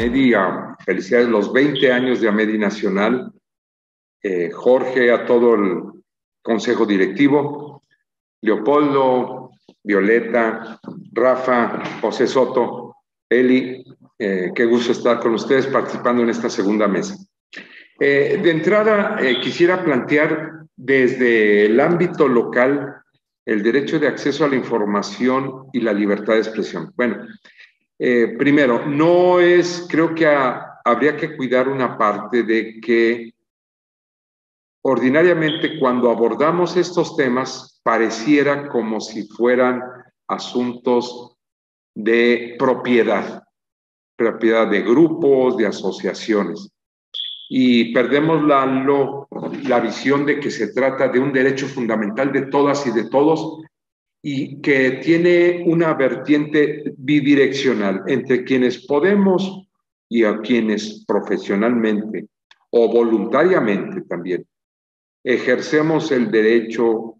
AMEDI, a felicidades los 20 años de AMEDI Nacional, eh, Jorge, a todo el consejo directivo, Leopoldo, Violeta, Rafa, José Soto, Eli, eh, qué gusto estar con ustedes participando en esta segunda mesa. Eh, de entrada, quisiera plantear desde el ámbito local el derecho de acceso a la información y la libertad de expresión. Bueno, eh, primero, no es, creo que habría que cuidar una parte de que ordinariamente cuando abordamos estos temas pareciera como si fueran asuntos de propiedad, propiedad de grupos, de asociaciones. Y perdemos la, la visión de que se trata de un derecho fundamental de todas y de todos y que tiene una vertiente bidireccional entre quienes podemos y a quienes profesionalmente o voluntariamente también ejercemos el derecho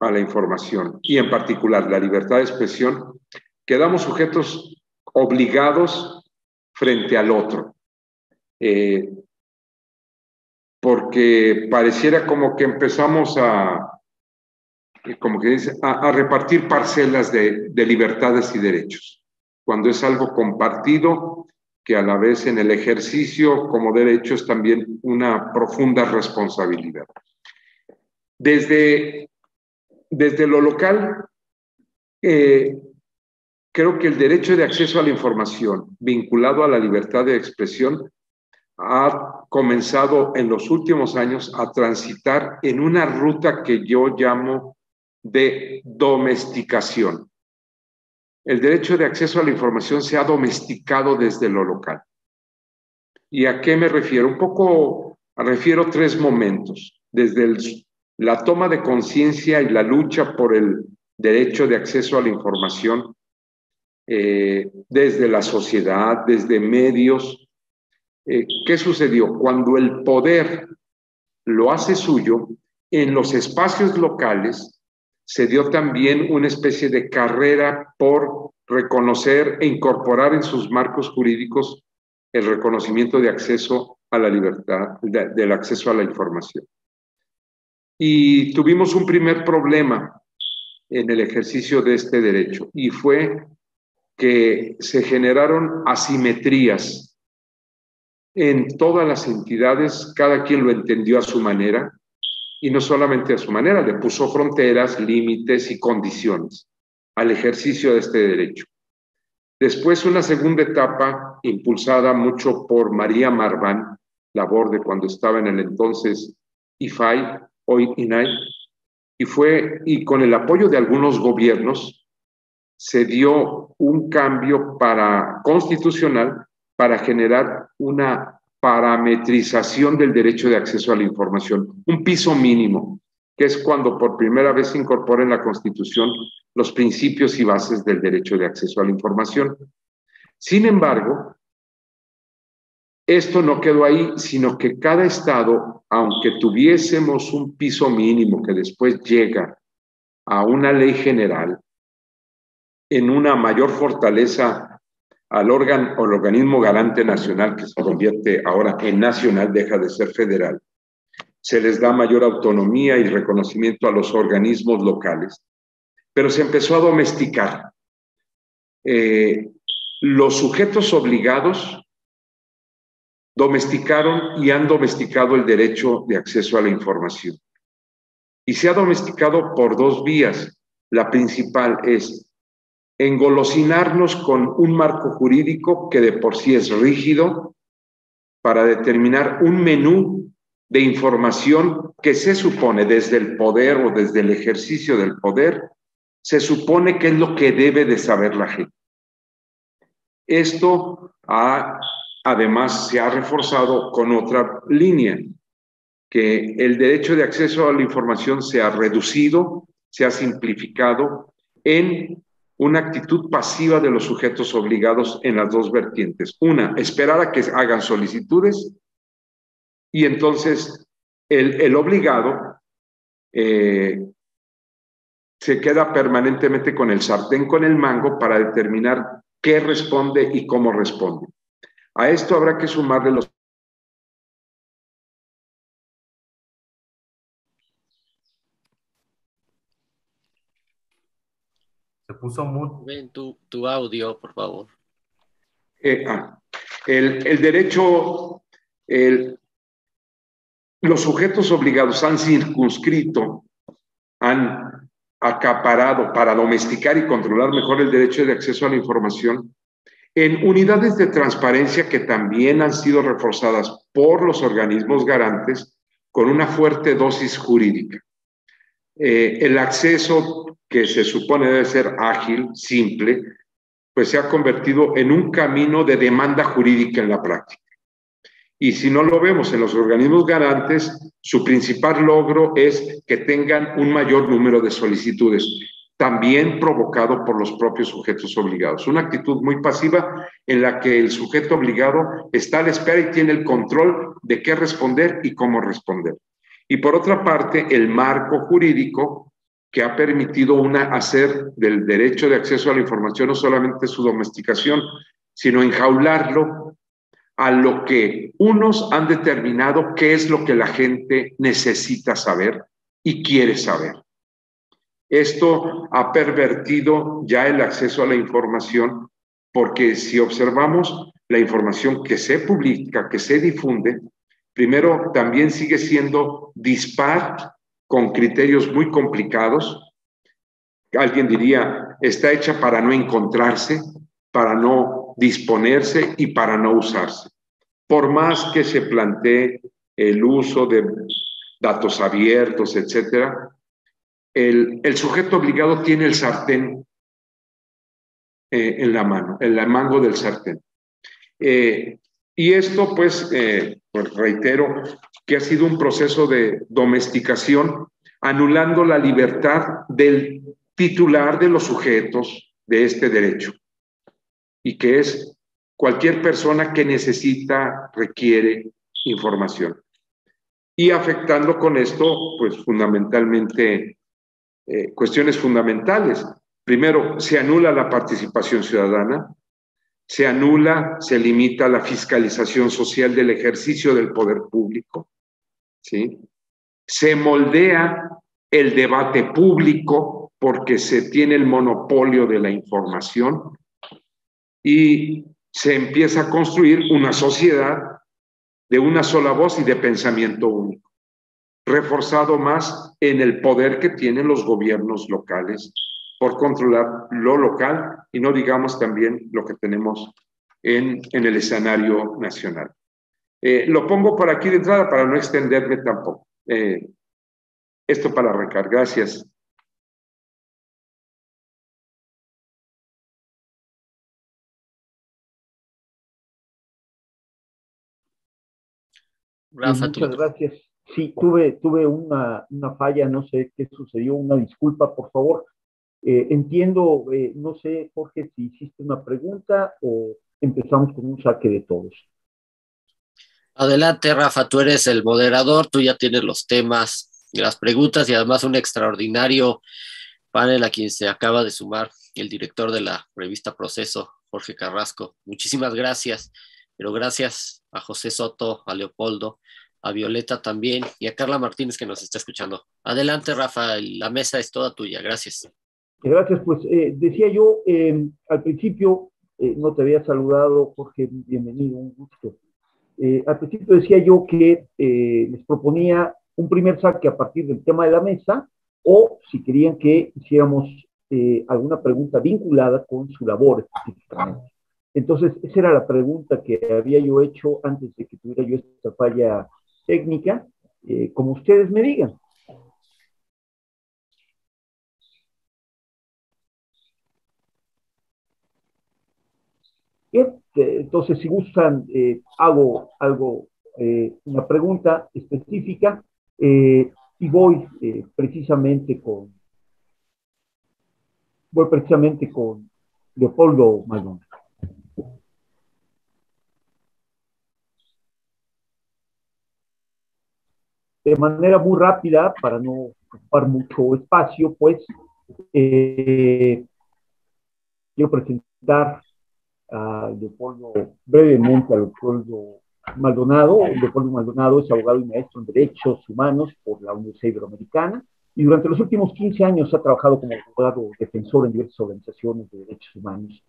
a la información y en particular la libertad de expresión, quedamos sujetos obligados frente al otro. Eh, porque pareciera como que empezamos a, como que dice, a, repartir parcelas de, de, libertades y derechos, cuando es algo compartido que a la vez en el ejercicio como derecho es también una profunda responsabilidad. Desde, desde lo local, eh, creo que el derecho de acceso a la información vinculado a la libertad de expresión ha comenzado en los últimos años a transitar en una ruta que yo llamo de domesticación. El derecho de acceso a la información se ha domesticado desde lo local. ¿Y a qué me refiero? Un poco refiero tres momentos, desde la toma de conciencia y la lucha por el derecho de acceso a la información, eh, desde la sociedad, desde medios. Eh, ¿Qué sucedió? Cuando el poder lo hace suyo, en los espacios locales se dio también una especie de carrera por reconocer e incorporar en sus marcos jurídicos el reconocimiento de acceso a la libertad, del acceso a la información. Y tuvimos un primer problema en el ejercicio de este derecho y fue que se generaron asimetrías en todas las entidades, cada quien lo entendió a su manera, y no solamente a su manera, le puso fronteras, límites y condiciones al ejercicio de este derecho. Después una segunda etapa impulsada mucho por María Marván, labor de cuando estaba en el entonces IFAI, hoy INAI, y fue, y con el apoyo de algunos gobiernos, se dio un cambio para, constitucional para generar una parametrización del derecho de acceso a la información, un piso mínimo, que es cuando por primera vez se incorpora en la Constitución los principios y bases del derecho de acceso a la información. Sin embargo, esto no quedó ahí, sino que cada estado, aunque tuviésemos un piso mínimo que después llega a una ley general, en una mayor fortaleza al órgano o organismo garante nacional que se convierte ahora en nacional, deja de ser federal. Se les da mayor autonomía y reconocimiento a los organismos locales, pero se empezó a domesticar. Eh, los sujetos obligados domesticaron y han domesticado el derecho de acceso a la información. Y se ha domesticado por dos vías. La principal es engolosinarnos con un marco jurídico que de por sí es rígido para determinar un menú de información que se supone desde el poder o desde el ejercicio del poder, se supone que es lo que debe de saber la gente. Esto además se ha reforzado con otra línea, que el derecho de acceso a la información se ha reducido, se ha simplificado en una actitud pasiva de los sujetos obligados en las dos vertientes. Una, esperar a que hagan solicitudes y entonces el, obligado eh, se queda permanentemente con el sartén, con el mango para determinar qué responde y cómo responde. A esto habrá que sumarle los Se puso muy... Ven tu, tu audio, por favor. Eh, ah, el, el, derecho, el, los sujetos obligados han circunscrito, han acaparado para domesticar y controlar mejor el derecho de acceso a la información en unidades de transparencia que también han sido reforzadas por los organismos garantes con una fuerte dosis jurídica. Eh, el acceso que se supone debe ser ágil, simple, pues se ha convertido en un camino de demanda jurídica en la práctica. Y si no lo vemos en los organismos garantes, su principal logro es que tengan un mayor número de solicitudes, también provocado por los propios sujetos obligados. Una actitud muy pasiva en la que el sujeto obligado está a la espera y tiene el control de qué responder y cómo responder. Y por otra parte, el marco jurídico que ha permitido una, hacer del derecho de acceso a la información no solamente su domesticación, sino enjaularlo a lo que unos han determinado qué es lo que la gente necesita saber y quiere saber. Esto ha pervertido ya el acceso a la información porque si observamos la información que se publica, que se difunde, primero también sigue siendo dispar con criterios muy complicados. Alguien diría, está hecha para no encontrarse, para no disponerse y para no usarse. Por más que se plantee el uso de datos abiertos, etcétera, el, sujeto obligado tiene el sartén eh, en la mano, en el mango del sartén. Eh, y esto, pues, eh, pues, reitero, que ha sido un proceso de domesticación, anulando la libertad del titular de los sujetos de este derecho, y que es cualquier persona que necesita, requiere información. Y afectando con esto, pues fundamentalmente, eh, cuestiones fundamentales. Primero, se anula la participación ciudadana, se anula, se limita la fiscalización social del ejercicio del poder público, ¿sí? Se moldea el debate público porque se tiene el monopolio de la información y se empieza a construir una sociedad de una sola voz y de pensamiento único, reforzado más en el poder que tienen los gobiernos locales por controlar lo local y no digamos también lo que tenemos en, en el escenario nacional. Eh, lo pongo por aquí de entrada para no extenderme tampoco. Eh, esto para arrancar. Gracias. Rafa, Muchas gracias. Sí, tuve, tuve una, una, falla, no sé qué sucedió, una disculpa, por favor. Eh, entiendo, eh, no sé, Jorge, si hiciste una pregunta o empezamos con un saque de todos. Adelante, Rafa, tú eres el moderador, tú ya tienes los temas y las preguntas y además un extraordinario panel a quien se acaba de sumar el director de la revista Proceso, Jorge Carrasco. Muchísimas gracias, pero gracias a José Soto, a Leopoldo, a Violeta también y a Carla Martínez que nos está escuchando. Adelante, Rafa, la mesa es toda tuya. Gracias. Gracias, pues eh, decía yo em, al principio, eh, no te había saludado, Jorge, bienvenido, un gusto. Eh, al principio decía yo que les proponía un primer saque a partir del tema de la mesa o si querían que hiciéramos alguna pregunta vinculada con su labor específicamente. Entonces, esa era la pregunta que había yo hecho antes de que tuviera yo esta falla técnica, como ustedes me digan. Entonces, si gustan, eh, hago algo, eh, una pregunta específica eh, y voy precisamente con, voy precisamente con Leopoldo Mayón. De manera muy rápida, para no ocupar mucho espacio, pues quiero presentar a Leopoldo, brevemente a Leopoldo Maldonado. Leopoldo Maldonado es abogado y maestro en Derechos Humanos por la Universidad Iberoamericana y durante los últimos 15 años ha trabajado como abogado defensor en diversas organizaciones de derechos humanos.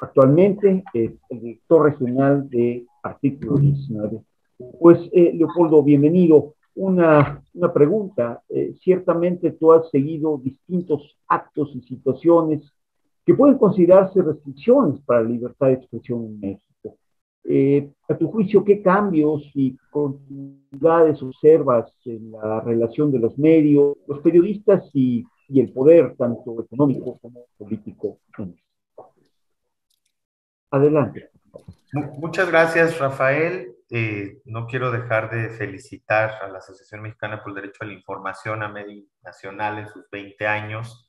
Actualmente es el director regional de Artículo 19. Pues, eh, Leopoldo, bienvenido. Una, una pregunta. Eh, ciertamente tú has seguido distintos actos y situaciones que pueden considerarse restricciones para la libertad de expresión en México. Eh, a tu juicio, ¿qué cambios y continuidades observas en la relación de los medios, los periodistas y, y el poder, tanto económico como político? Adelante. Muchas gracias, Rafael. Eh, no quiero dejar de felicitar a la Asociación Mexicana por el Derecho a la Información a medio nacional en sus 20 años.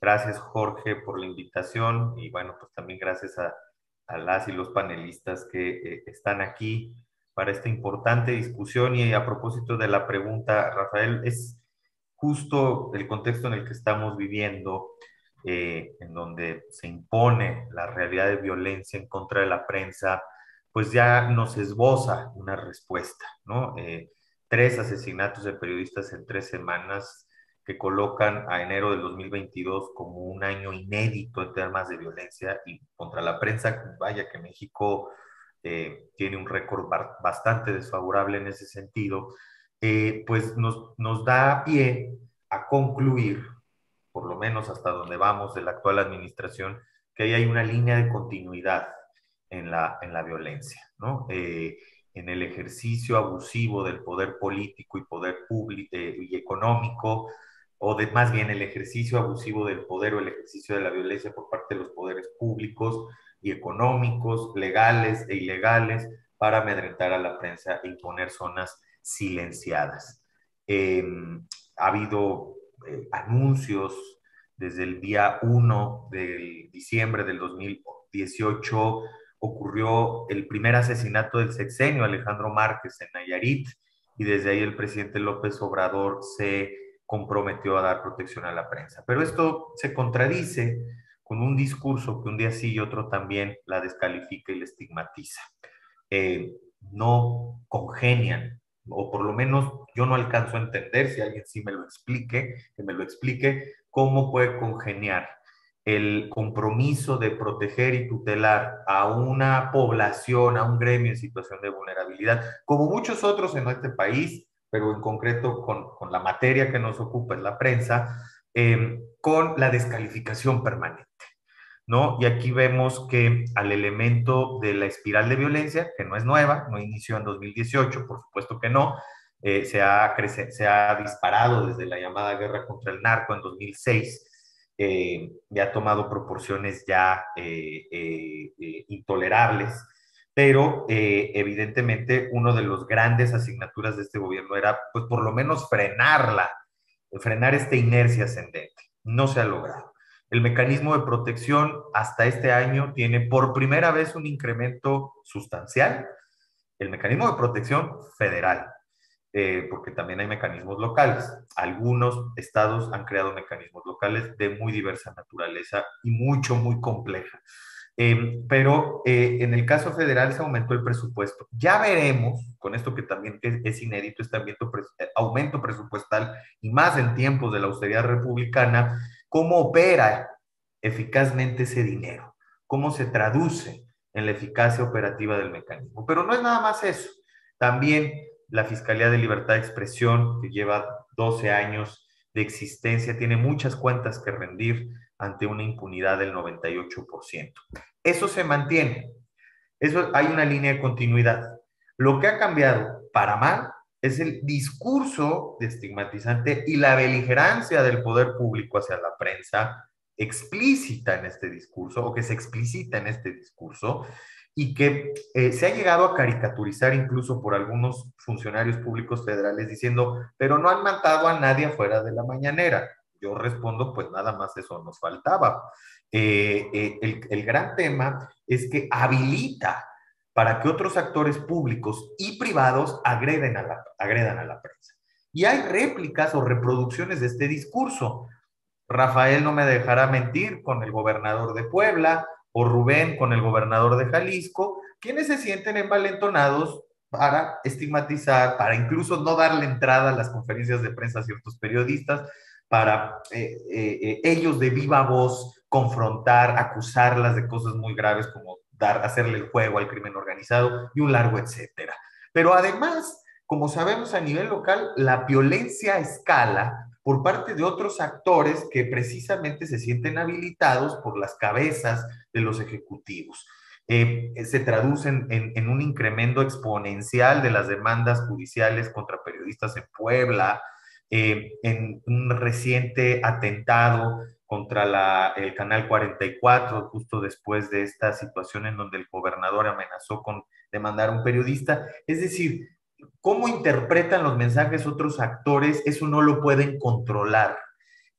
Gracias, Jorge, por la invitación y bueno, pues también gracias a, las y los panelistas que eh, están aquí para esta importante discusión. Y a propósito de la pregunta, Rafael, es justo el contexto en el que estamos viviendo, eh, en donde se impone la realidad de violencia en contra de la prensa pues ya nos esboza una respuesta, ¿no? Eh, tres asesinatos de periodistas en tres semanas que colocan a enero del 2022 como un año inédito en temas de violencia y contra la prensa. Vaya que México eh, tiene un récord bastante desfavorable en ese sentido, eh, pues nos, nos da pie a concluir, por lo menos hasta donde vamos de la actual administración, que ahí hay una línea de continuidad en la, en la violencia, ¿no? Eh, en el ejercicio abusivo del poder político y poder público eh, y económico, o más bien el ejercicio abusivo del poder o el ejercicio de la violencia por parte de los poderes públicos y económicos, legales e ilegales, para amedrentar a la prensa e imponer zonas silenciadas. Em, ha habido eh, anuncios desde el día 1 de diciembre del 2018 ocurrió el primer asesinato del sexenio, Alejandro Márquez, en Nayarit, y desde ahí el presidente López Obrador se comprometió a dar protección a la prensa. Pero esto se contradice con un discurso que un día sí y otro también la descalifica y la estigmatiza. Eh, no congenian, o por lo menos yo no alcanzo a entender, si alguien sí me lo explique, que me lo explique, cómo puede congeniar el compromiso de proteger y tutelar a una población, a un gremio en situación de vulnerabilidad, como muchos otros en este país, pero en concreto con, con la materia que nos ocupa en la prensa, em, con la descalificación permanente. ¿no? Y aquí vemos que al elemento de la espiral de violencia, que no es nueva, no inició en 2018, por supuesto que no, eh, se, ha se ha disparado desde la llamada guerra contra el narco en 2006 eh, ya ha tomado proporciones ya eh, eh, intolerables, pero evidentemente uno de los grandes asignaturas de este gobierno era, pues por lo menos frenarla, frenar esta inercia ascendente. No se ha logrado. El mecanismo de protección hasta este año tiene por primera vez un incremento sustancial. El mecanismo de protección federal, eh, porque también hay mecanismos locales. Algunos estados han creado mecanismos locales de muy diversa naturaleza y mucho, muy compleja. Em, pero eh, en el caso federal se aumentó el presupuesto. Ya veremos, con esto que también es, inédito, este eh, aumento presupuestal y más en tiempos de la austeridad republicana, cómo opera eficazmente ese dinero, cómo se traduce en la eficacia operativa del mecanismo. Pero no es nada más eso. También la Fiscalía de Libertad de Expresión, que lleva 12 años de existencia, tiene muchas cuentas que rendir ante una impunidad del 98%. Eso se mantiene. Eso hay una línea de continuidad. Lo que ha cambiado para mal es el discurso de estigmatizante y la beligerancia del poder público hacia la prensa explícita en este discurso o que se explicita en este discurso y que eh, se ha llegado a caricaturizar incluso por algunos funcionarios públicos federales diciendo, pero no han matado a nadie afuera de la mañanera. Yo respondo, pues nada más eso nos faltaba. Eh, eh, el, el gran tema es que habilita para que otros actores públicos y privados agreden a la, agredan a la prensa. Y hay réplicas o reproducciones de este discurso. Rafael no me dejará mentir con el gobernador de Puebla, o Rubén con el gobernador de Jalisco, quienes se sienten envalentonados para estigmatizar, para incluso no darle entrada a las conferencias de prensa a ciertos periodistas, para eh, eh, eh, ellos de viva voz confrontar, acusarlas de cosas muy graves como dar, hacerle el juego al crimen organizado y un largo etcétera. Pero además, como sabemos a nivel local, la violencia escala por parte de otros actores que precisamente se sienten habilitados por las cabezas de los ejecutivos. Se traducen en, un incremento exponencial de las demandas judiciales contra periodistas en Puebla, eh, en un reciente atentado contra el Canal 44, justo después de esta situación en donde el gobernador amenazó con demandar a un periodista. Es decir, cómo interpretan los mensajes otros actores, eso no lo pueden controlar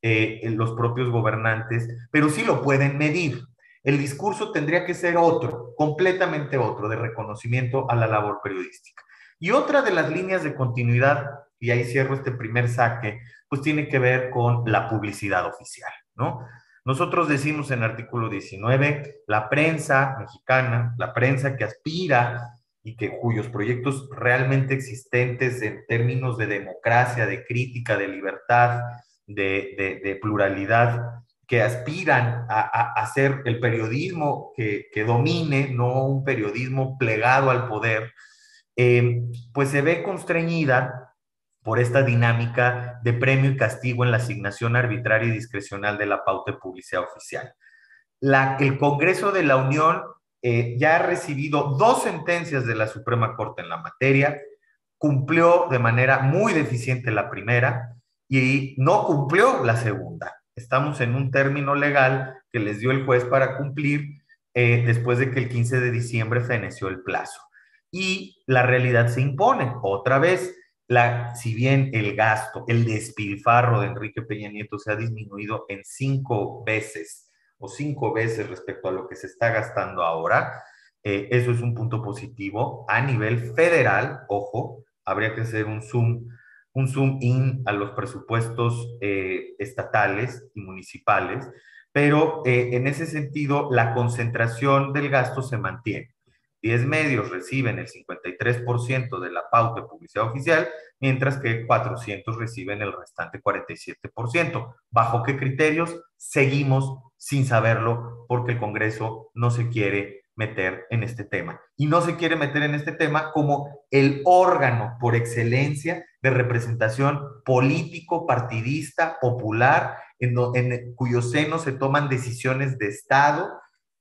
eh, los propios gobernantes, pero sí lo pueden medir. El discurso tendría que ser otro, completamente otro, de reconocimiento a la labor periodística. Y otra de las líneas de continuidad, y ahí cierro este primer saque, pues tiene que ver con la publicidad oficial, ¿no? Nosotros decimos en el artículo 19, la prensa mexicana, la prensa que aspira y que cuyos proyectos realmente existentes en términos de democracia, de crítica, de libertad, de, pluralidad, que aspiran a, hacer el periodismo que, domine, no un periodismo plegado al poder, eh, pues se ve constreñida por esta dinámica de premio y castigo en la asignación arbitraria y discrecional de la pauta de publicidad oficial. El Congreso de la Unión eh, ya ha recibido dos sentencias de la Suprema Corte en la materia, cumplió de manera muy deficiente la primera y no cumplió la segunda. Estamos en un término legal que les dio el juez para cumplir eh, después de que el 15 de diciembre feneció el plazo. Y la realidad se impone. Otra vez, si bien el gasto, el despilfarro de Enrique Peña Nieto se ha disminuido en cinco veces o cinco veces respecto a lo que se está gastando ahora. Eh, eso es un punto positivo. A nivel federal, ojo, habría que hacer un zoom, un zoom in a los presupuestos eh, estatales y municipales, pero eh, en ese sentido la concentración del gasto se mantiene. 10 medios reciben el 53% de la pauta de publicidad oficial, mientras que 400 reciben el restante 47%. ¿Bajo qué criterios? Seguimos sin saberlo porque el Congreso no se quiere meter en este tema. Y no se quiere meter en este tema como el órgano por excelencia de representación político, partidista, popular, en, en cuyo seno se toman decisiones de Estado,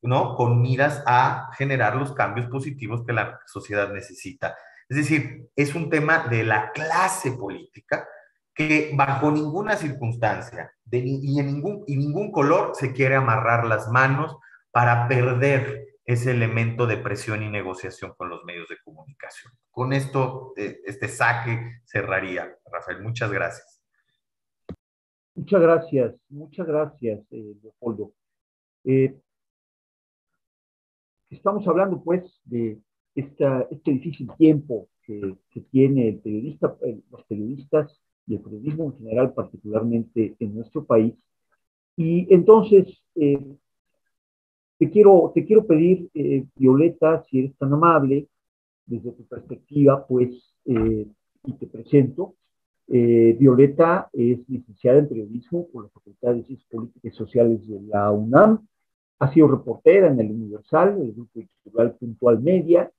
¿no? Con miras a generar los cambios positivos que la sociedad necesita. Es decir, es un tema de la clase política que bajo ninguna circunstancia y en ningún, y ningún color se quiere amarrar las manos para perder ese elemento de presión y negociación con los medios de comunicación. Con esto, eh, este saque cerraría. Rafael, muchas gracias. Muchas gracias, muchas gracias, eh, Leopoldo. Eh, estamos hablando, pues, de esta, este difícil tiempo que, que tiene el periodista, los periodistas y el periodismo en general, particularmente en nuestro país. Y entonces, eh, te, quiero, te quiero pedir, eh, Violeta, si eres tan amable, desde tu perspectiva, pues, eh, y te presento. Violeta es licenciada en periodismo por la Facultad de Ciencias Políticas y Sociales de la UNAM. Ha sido reportera en el Universal, el grupo editorial Puntual Media.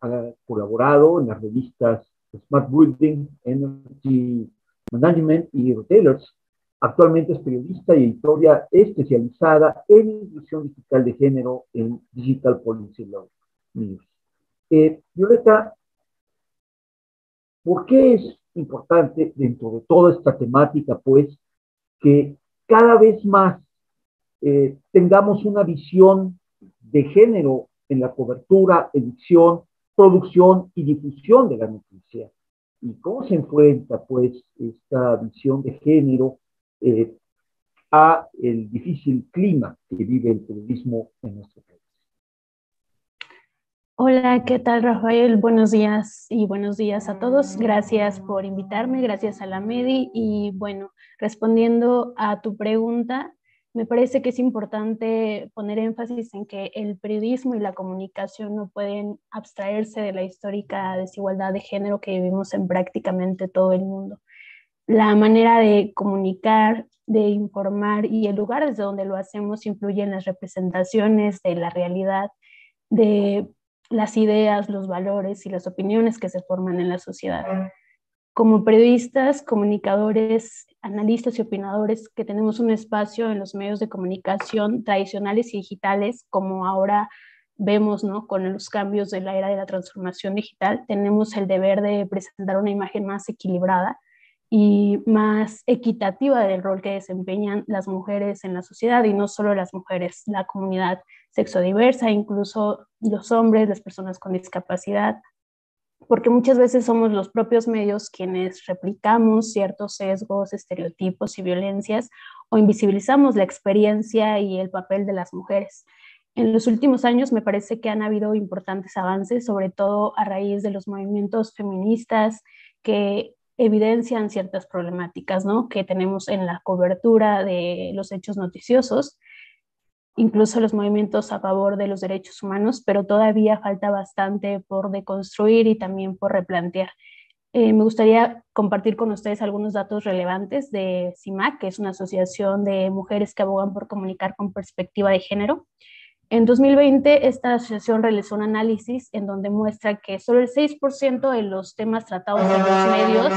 ha colaborado en las revistas Smart Building, Energy Management y Retailers. Actualmente es periodista y editora especializada en inclusión digital de género en Digital Policy Law News. Eh, Violeta, ¿por qué es importante dentro de toda esta temática, pues, que cada vez más eh, tengamos una visión de género en la cobertura, edición, producción y difusión de la noticia? y cómo se enfrenta pues esta visión de género eh, a el difícil clima que vive el periodismo en nuestro país. Hola, ¿qué tal Rafael? Buenos días y buenos días a todos. Gracias por invitarme, gracias a la MEDI y bueno, respondiendo a tu pregunta, me parece que es importante poner énfasis en que el periodismo y la comunicación no pueden abstraerse de la histórica desigualdad de género que vivimos en prácticamente todo el mundo. La manera de comunicar, de informar y el lugar desde donde lo hacemos influye en las representaciones de la realidad, de las ideas, los valores y las opiniones que se forman en la sociedad como periodistas, comunicadores, analistas y opinadores que tenemos un espacio en los medios de comunicación tradicionales y digitales, como ahora vemos ¿no? con los cambios de la era de la transformación digital, tenemos el deber de presentar una imagen más equilibrada y más equitativa del rol que desempeñan las mujeres en la sociedad y no solo las mujeres, la comunidad sexodiversa, incluso los hombres, las personas con discapacidad, porque muchas veces somos los propios medios quienes replicamos ciertos sesgos, estereotipos y violencias o invisibilizamos la experiencia y el papel de las mujeres. En los últimos años me parece que han habido importantes avances, sobre todo a raíz de los movimientos feministas que evidencian ciertas problemáticas ¿no? que tenemos en la cobertura de los hechos noticiosos incluso los movimientos a favor de los derechos humanos, pero todavía falta bastante por deconstruir y también por replantear. Eh, me gustaría compartir con ustedes algunos datos relevantes de CIMAC, que es una asociación de mujeres que abogan por comunicar con perspectiva de género. En 2020, esta asociación realizó un análisis en donde muestra que solo el 6% de los temas tratados en los medios...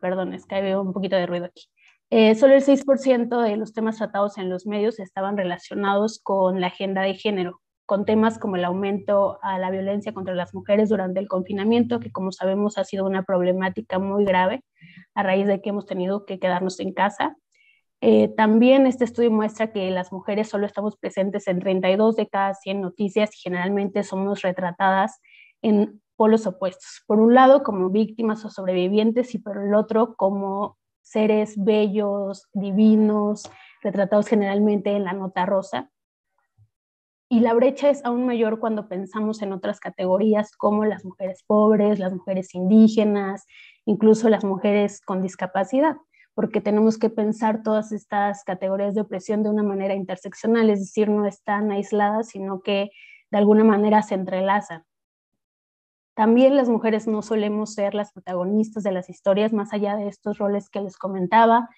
Perdón, es que hay un poquito de ruido aquí. Eh, solo el 6% de los temas tratados en los medios estaban relacionados con la agenda de género, con temas como el aumento a la violencia contra las mujeres durante el confinamiento, que como sabemos ha sido una problemática muy grave a raíz de que hemos tenido que quedarnos en casa. Eh, también este estudio muestra que las mujeres solo estamos presentes en 32 de cada 100 noticias y generalmente somos retratadas en polos opuestos. Por un lado, como víctimas o sobrevivientes y por el otro, como seres bellos, divinos, retratados generalmente en la nota rosa. Y la brecha es aún mayor cuando pensamos en otras categorías como las mujeres pobres, las mujeres indígenas, incluso las mujeres con discapacidad, porque tenemos que pensar todas estas categorías de opresión de una manera interseccional, es decir, no están aisladas, sino que de alguna manera se entrelazan. También las mujeres no solemos ser las protagonistas de las historias, más allá de estos roles que les comentaba,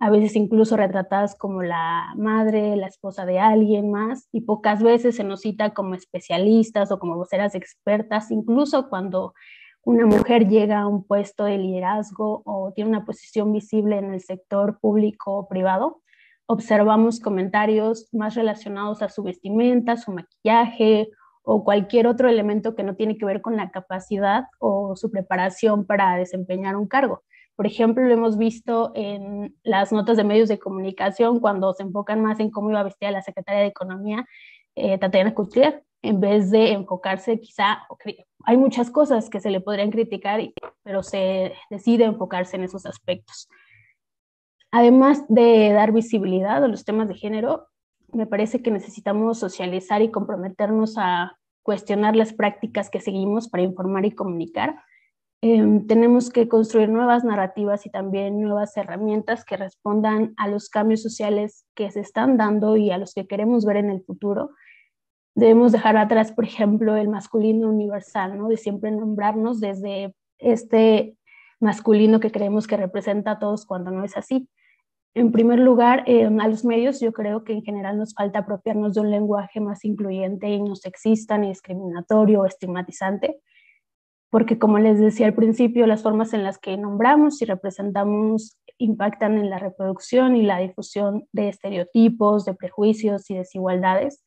a veces incluso retratadas como la madre, la esposa de alguien más, y pocas veces se nos cita como especialistas o como voceras expertas, incluso cuando una mujer llega a un puesto de liderazgo o tiene una posición visible en el sector público o privado, observamos comentarios más relacionados a su vestimenta, su maquillaje o cualquier otro elemento que no tiene que ver con la capacidad o su preparación para desempeñar un cargo. Por ejemplo, lo hemos visto en las notas de medios de comunicación cuando se enfocan más en cómo iba a vestir a la secretaria de Economía, eh, Tatiana Cloutier, en vez de enfocarse quizá, hay muchas cosas que se le podrían criticar, pero se decide enfocarse en esos aspectos. Además de dar visibilidad a los temas de género, me parece que necesitamos socializar y comprometernos a cuestionar las prácticas que seguimos para informar y comunicar. Em, tenemos que construir nuevas narrativas y también nuevas herramientas que respondan a los cambios sociales que se están dando y a los que queremos ver en el futuro. Debemos dejar atrás, por ejemplo, el masculino universal, ¿no? de siempre nombrarnos desde este masculino que creemos que representa a todos cuando no es así. En primer lugar, eh, a los medios yo creo que en general nos falta apropiarnos de un lenguaje más incluyente y no sexista, ni discriminatorio o estigmatizante, porque como les decía al principio, las formas en las que nombramos y representamos impactan en la reproducción y la difusión de estereotipos, de prejuicios y desigualdades.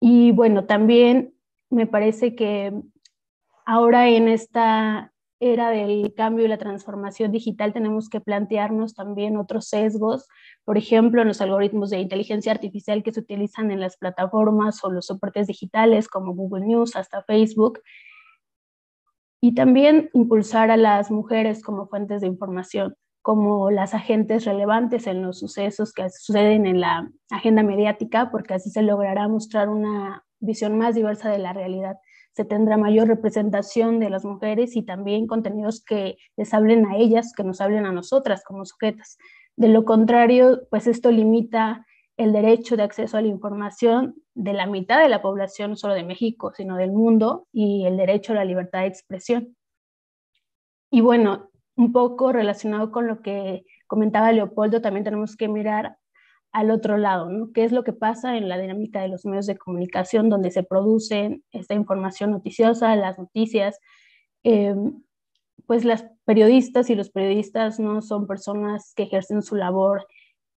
Y bueno, también me parece que ahora en esta era del cambio y la transformación digital, tenemos que plantearnos también otros sesgos, por ejemplo, en los algoritmos de inteligencia artificial que se utilizan en las plataformas o los soportes digitales como Google News hasta Facebook, y también impulsar a las mujeres como fuentes de información, como las agentes relevantes en los sucesos que suceden en la agenda mediática, porque así se logrará mostrar una visión más diversa de la realidad se tendrá mayor representación de las mujeres y también contenidos que les hablen a ellas, que nos hablen a nosotras como sujetas. De lo contrario, pues esto limita el derecho de acceso a la información de la mitad de la población, no solo de México, sino del mundo, y el derecho a la libertad de expresión. Y bueno, un poco relacionado con lo que comentaba Leopoldo, también tenemos que mirar al otro lado, ¿no? ¿Qué es lo que pasa en la dinámica de los medios de comunicación donde se produce esta información noticiosa, las noticias? Eh, pues las periodistas y los periodistas no son personas que ejercen su labor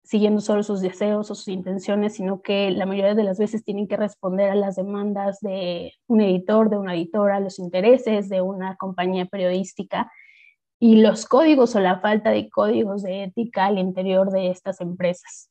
siguiendo solo sus deseos o sus intenciones, sino que la mayoría de las veces tienen que responder a las demandas de un editor, de una editora, los intereses de una compañía periodística y los códigos o la falta de códigos de ética al interior de estas empresas.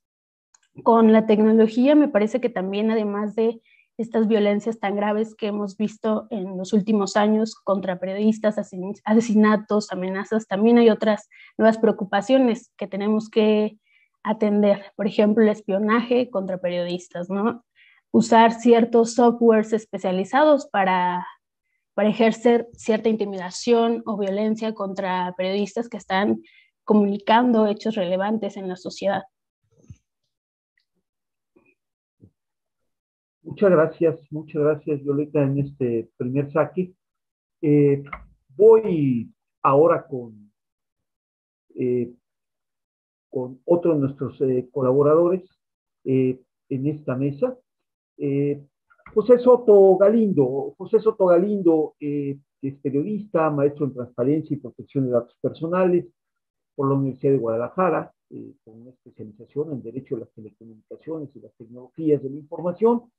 Con la tecnología me parece que también además de estas violencias tan graves que hemos visto en los últimos años contra periodistas, asesinatos, amenazas, también hay otras nuevas preocupaciones que tenemos que atender. Por ejemplo, el espionaje contra periodistas, ¿no? Usar ciertos softwares especializados para, para ejercer cierta intimidación o violencia contra periodistas que están comunicando hechos relevantes en la sociedad. Muchas gracias, muchas gracias Violeta en este primer saque. Eh, voy ahora con, eh, con otro de nuestros eh, colaboradores en esta mesa. José Soto Galindo, José Soto Galindo es periodista, maestro en transparencia y protección de datos personales por la Universidad de Guadalajara, con una especialización en Derecho de las Telecomunicaciones y las Tecnologías de la Información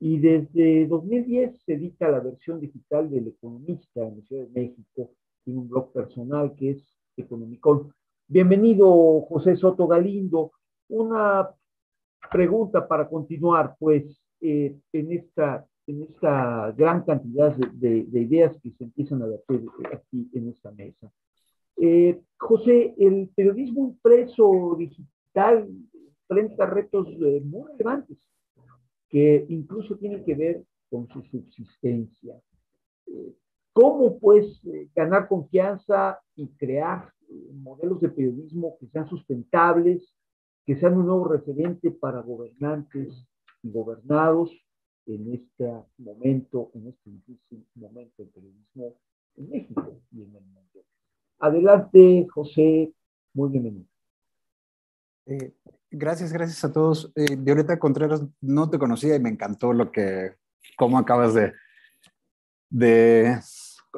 y desde 2010 se edita la versión digital del Economista en la Ciudad de México. Tiene un blog personal que es Economicón. Bienvenido, José Soto Galindo. Una pregunta para continuar, pues, eh, en, esta, en esta gran cantidad de, de, ideas que se empiezan a hacer aquí en esta mesa. Eh, José, el periodismo impreso digital enfrenta retos eh, muy relevantes que incluso tiene que ver con su subsistencia. Eh, ¿Cómo, pues, eh, ganar confianza y crear eh, modelos de periodismo que sean sustentables, que sean un nuevo referente para gobernantes y gobernados en este momento, en este difícil momento del periodismo en México y en el mundo? Adelante, José, muy bienvenido. Gracias, gracias a todos. Eh, Violeta Contreras, no te conocía y me encantó lo que, cómo acabas de, de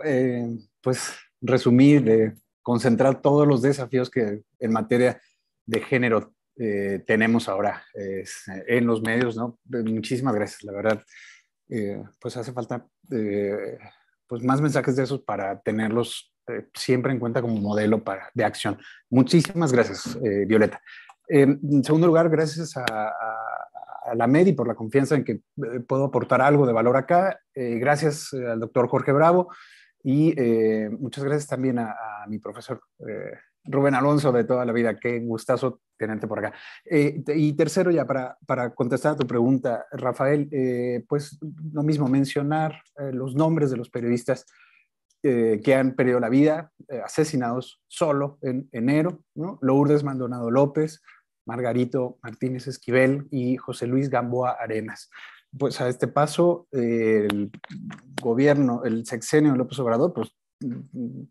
eh, pues, resumir, de concentrar todos los desafíos que en materia de género eh, tenemos ahora en los medios, ¿no? Muchísimas gracias, la verdad. pues hace falta pues más mensajes de esos para tenerlos siempre en cuenta como modelo para, de acción. Muchísimas gracias, Violeta. En segundo lugar, gracias a, la MEDI por la confianza en que eh, puedo aportar algo de valor acá. Eh, gracias eh, al doctor Jorge Bravo y muchas gracias también a, mi profesor Rubén Alonso de toda la vida. Qué gustazo tenerte por acá. y tercero, ya para, para, contestar a tu pregunta, Rafael, pues lo mismo, mencionar los nombres de los periodistas que han perdido la vida, asesinados solo en enero, ¿no? Lourdes Maldonado López, Margarito Martínez Esquivel y José Luis Gamboa Arenas. Pues a este paso, el gobierno, el sexenio de López Obrador, pues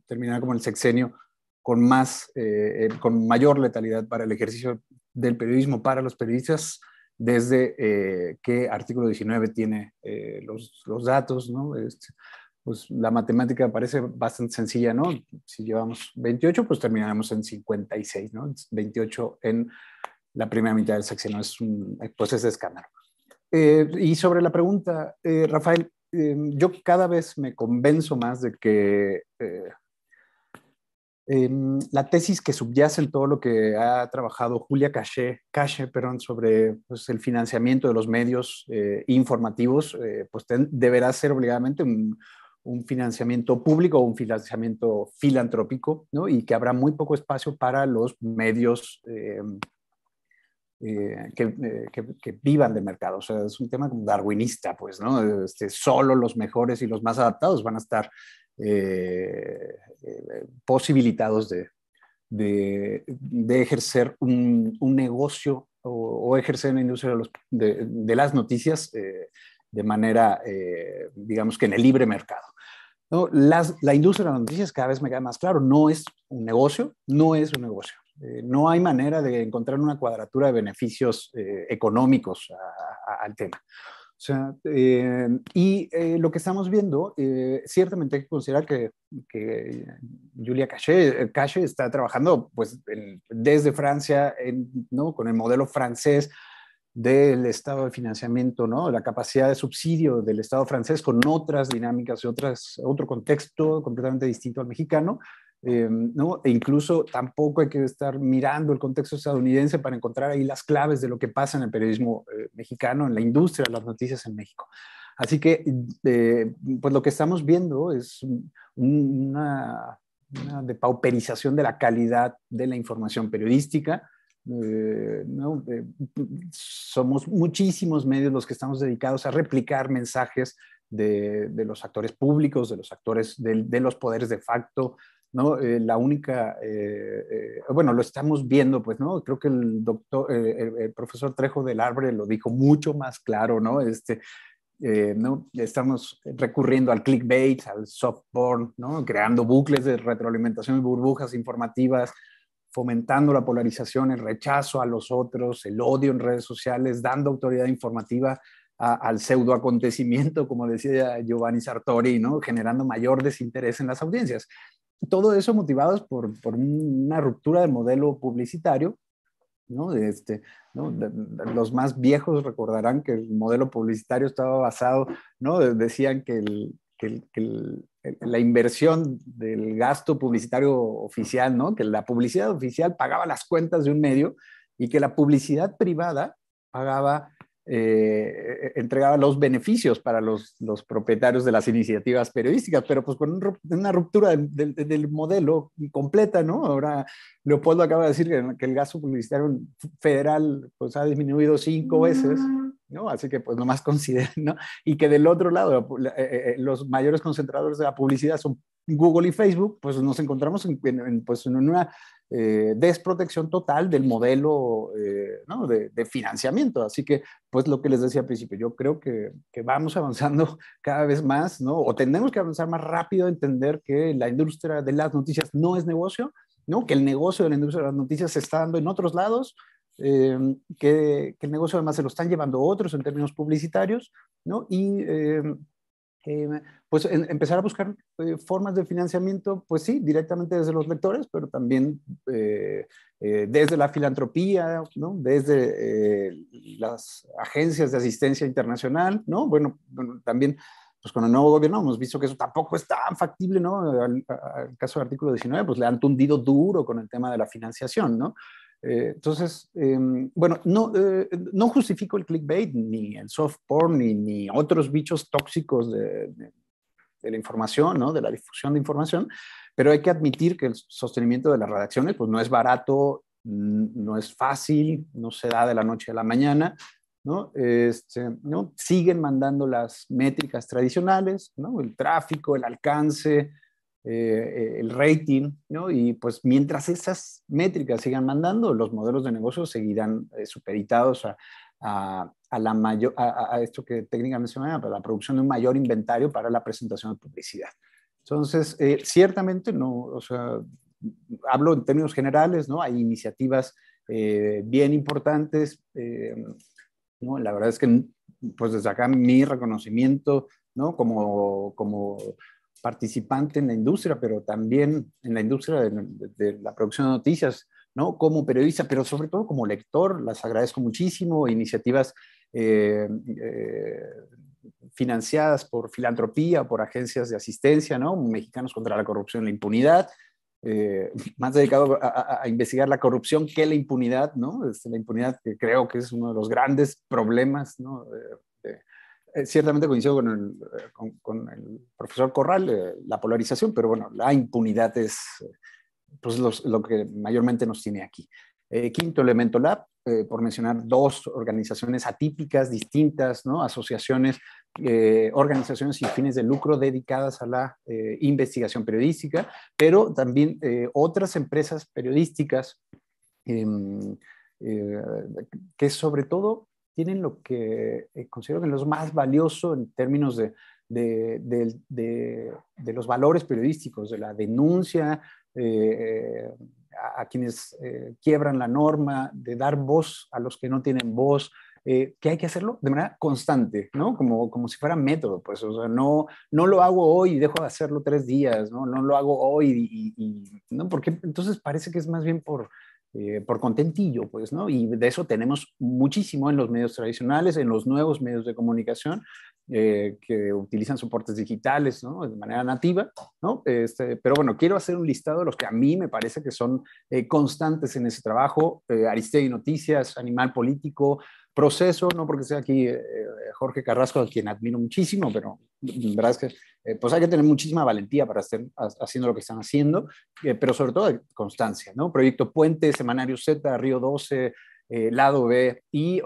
terminará como el sexenio con más, eh, con mayor letalidad para el ejercicio del periodismo para los periodistas desde eh, que artículo 19 tiene eh, los, los, datos, ¿no? Este, pues la matemática parece bastante sencilla, ¿no? Si llevamos 28, pues terminaremos en 56, ¿no? 28 en la primera mitad del sexenio, es un proceso de escándalo. Eh, y sobre la pregunta, eh, Rafael, eh, yo cada vez me convenzo más de que em, la tesis que subyace en todo lo que ha trabajado Julia Caché, Caché perdón, sobre pues, el financiamiento de los medios informativos, pues deberá ser obligadamente un, un financiamiento público o un financiamiento filantrópico, ¿no? Y que habrá muy poco espacio para los medios que, que, vivan de mercado. O sea, es un tema darwinista, pues, ¿no? Este, solo los mejores y los más adaptados van a estar posibilitados de, ejercer un, negocio o, ejercer una industria de, de, las noticias de manera, digamos que en el libre mercado. ¿no? Las, la industria de las noticias cada vez me queda más claro, no es un negocio, no es un negocio. Eh, no hay manera de encontrar una cuadratura de beneficios eh, económicos al tema. O sea, eh, y lo que estamos viendo, ciertamente hay que considerar que, que Julia Cachet, está trabajando pues, desde Francia ¿no? con el modelo francés del estado de financiamiento, ¿no? la capacidad de subsidio del Estado francés con otras dinámicas y otras, otro contexto completamente distinto al mexicano. Eh, ¿no? E incluso tampoco hay que estar mirando el contexto estadounidense para encontrar ahí las claves de lo que pasa en el periodismo eh, mexicano, en la industria de las noticias en México. Así que, eh, pues lo que estamos viendo es una, una depauperización de la calidad de la información periodística, eh, ¿no? somos muchísimos medios los que estamos dedicados a replicar mensajes de, los actores públicos, de los actores de, de los poderes de facto, ¿no? Eh, la única, eh, bueno, lo estamos viendo, pues, ¿no? Creo que el doctor, el, profesor Trejo del Arbre lo dijo mucho más claro, ¿no? Este, ¿no? Estamos recurriendo al clickbait, al soft porn, ¿no? Creando bucles de retroalimentación y burbujas informativas, fomentando la polarización, el rechazo a los otros, el odio en redes sociales, dando autoridad informativa al pseudo acontecimiento, como decía Giovanni Sartori, ¿no? generando mayor desinterés en las audiencias. Todo eso motivados por, por una ruptura del modelo publicitario. ¿no? De este, ¿no? los más viejos recordarán que el modelo publicitario estaba basado, ¿no? decían que el, que, la inversión del gasto publicitario oficial, ¿no? que la publicidad oficial pagaba las cuentas de un medio y que la publicidad privada pagaba eh, entregaba los beneficios para los, los, propietarios de las iniciativas periodísticas, pero pues con una ruptura del, del, modelo completa, ¿no? Ahora Leopoldo acaba de decir que, que, el gasto publicitario federal pues ha disminuido cinco veces, ¿no? Así que pues nomás consideren, ¿no? Y que del otro lado eh, eh, los mayores concentradores de la publicidad son Google y Facebook, pues nos encontramos en, pues, en una eh, desprotección total del modelo eh, de, financiamiento. Así que, pues lo que les decía al principio, yo creo que, que, vamos avanzando cada vez más, ¿no? O tenemos que avanzar más rápido entender que la industria de las noticias no es negocio, ¿no? Que el negocio de la industria de las noticias se está dando en otros lados, eh, que, que, el negocio además se lo están llevando otros en términos publicitarios, ¿no? Y pues empezar a buscar eh, formas de financiamiento, pues sí, directamente desde los lectores, pero también eh, eh, desde la filantropía, desde las agencias de asistencia internacional, ¿no? Bueno, también pues con el nuevo gobierno hemos visto que eso tampoco es tan factible, ¿no? Al, al caso del artículo 19, pues le han tundido duro con el tema de la financiación, ¿no? Eh, entonces, em, bueno, no, eh, no justifico el clickbait, ni el soft porn, ni, ni otros bichos tóxicos de, de, la información, ¿no? de la difusión de información, pero hay que admitir que el sostenimiento de las redacciones pues, no es barato, no es fácil, no se da de la noche a la mañana, ¿no? Este, ¿no? Siguen mandando las métricas tradicionales, ¿no? El tráfico, el alcance, eh, el rating, ¿no? Y pues mientras esas métricas sigan mandando, los modelos de negocio seguirán eh, supeditados a, a, la mayor, a, esto que técnicamente se llama la producción de un mayor inventario para la presentación de publicidad. Entonces, eh, ciertamente, no, o sea, hablo en términos generales, ¿no? Hay iniciativas bien importantes, ¿no? La verdad es que, pues desde acá mi reconocimiento, ¿no? Como, como participante en la industria, pero también en la industria de, la producción de noticias, ¿no? Como periodista, pero sobre todo como lector, las agradezco muchísimo, iniciativas eh, eh, financiadas por filantropía, por agencias de asistencia, ¿no? Mexicanos contra la corrupción y la impunidad, eh, más dedicado a, investigar la corrupción que la impunidad, ¿no? Este, la impunidad que creo que es uno de los grandes problemas, ¿no? Eh, ciertamente coincido con el, eh, con, el profesor Corral, eh, la polarización, pero bueno, la impunidad es pues lo que mayormente nos tiene aquí. Quinto Elemento Lab, por mencionar dos organizaciones atípicas, distintas, ¿no? asociaciones, organizaciones sin fines de lucro dedicadas a la investigación periodística, pero también otras empresas periodísticas em, que sobre todo tienen lo que considero que es lo más valioso en términos de de, los valores periodísticos, de la denuncia eh, a, quienes eh, quiebran la norma, de dar voz a los que no tienen voz, eh, que hay que hacerlo de manera constante, ¿no? Como, como si fuera método, pues, o sea, no, no lo hago hoy y dejo de hacerlo tres días, ¿no? No lo hago hoy y, ¿no? Porque entonces parece que es más bien por, por contentillo, pues, ¿no? Y de eso tenemos muchísimo en los medios tradicionales, en los nuevos medios de comunicación, eh, que utilizan soportes digitales ¿no? de manera nativa, ¿no? Este, pero bueno, quiero hacer un listado de los que a mí me parece que son eh, constantes en ese trabajo. Eh, Aristegui Noticias, Animal Político, Proceso, no porque sea aquí Jorge Carrasco, a quien admiro muchísimo, pero la verdad es que pues hay que tener muchísima valentía para estar haciendo lo que están haciendo, pero sobre todo constancia, ¿no? Proyecto Puente, Semanario Z, Río 12, Lado B, y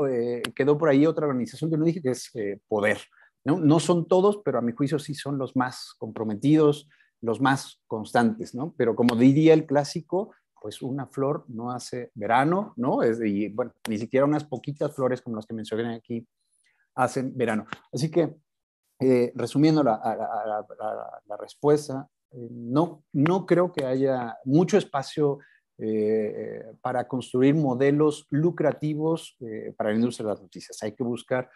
quedó por ahí otra organización que no dije que es Poder. ¿no? son todos, pero a mi juicio sí son los más comprometidos, los más constantes, ¿no? Pero como diría el clásico, pues una flor no hace verano, ¿no? Es, y bueno, ni siquiera unas poquitas flores como las que mencioné aquí hacen verano. Así que, eh, resumiendo la, respuesta, eh, no, no creo que haya mucho espacio eh, para construir modelos lucrativos para la industria de las noticias. Hay que buscar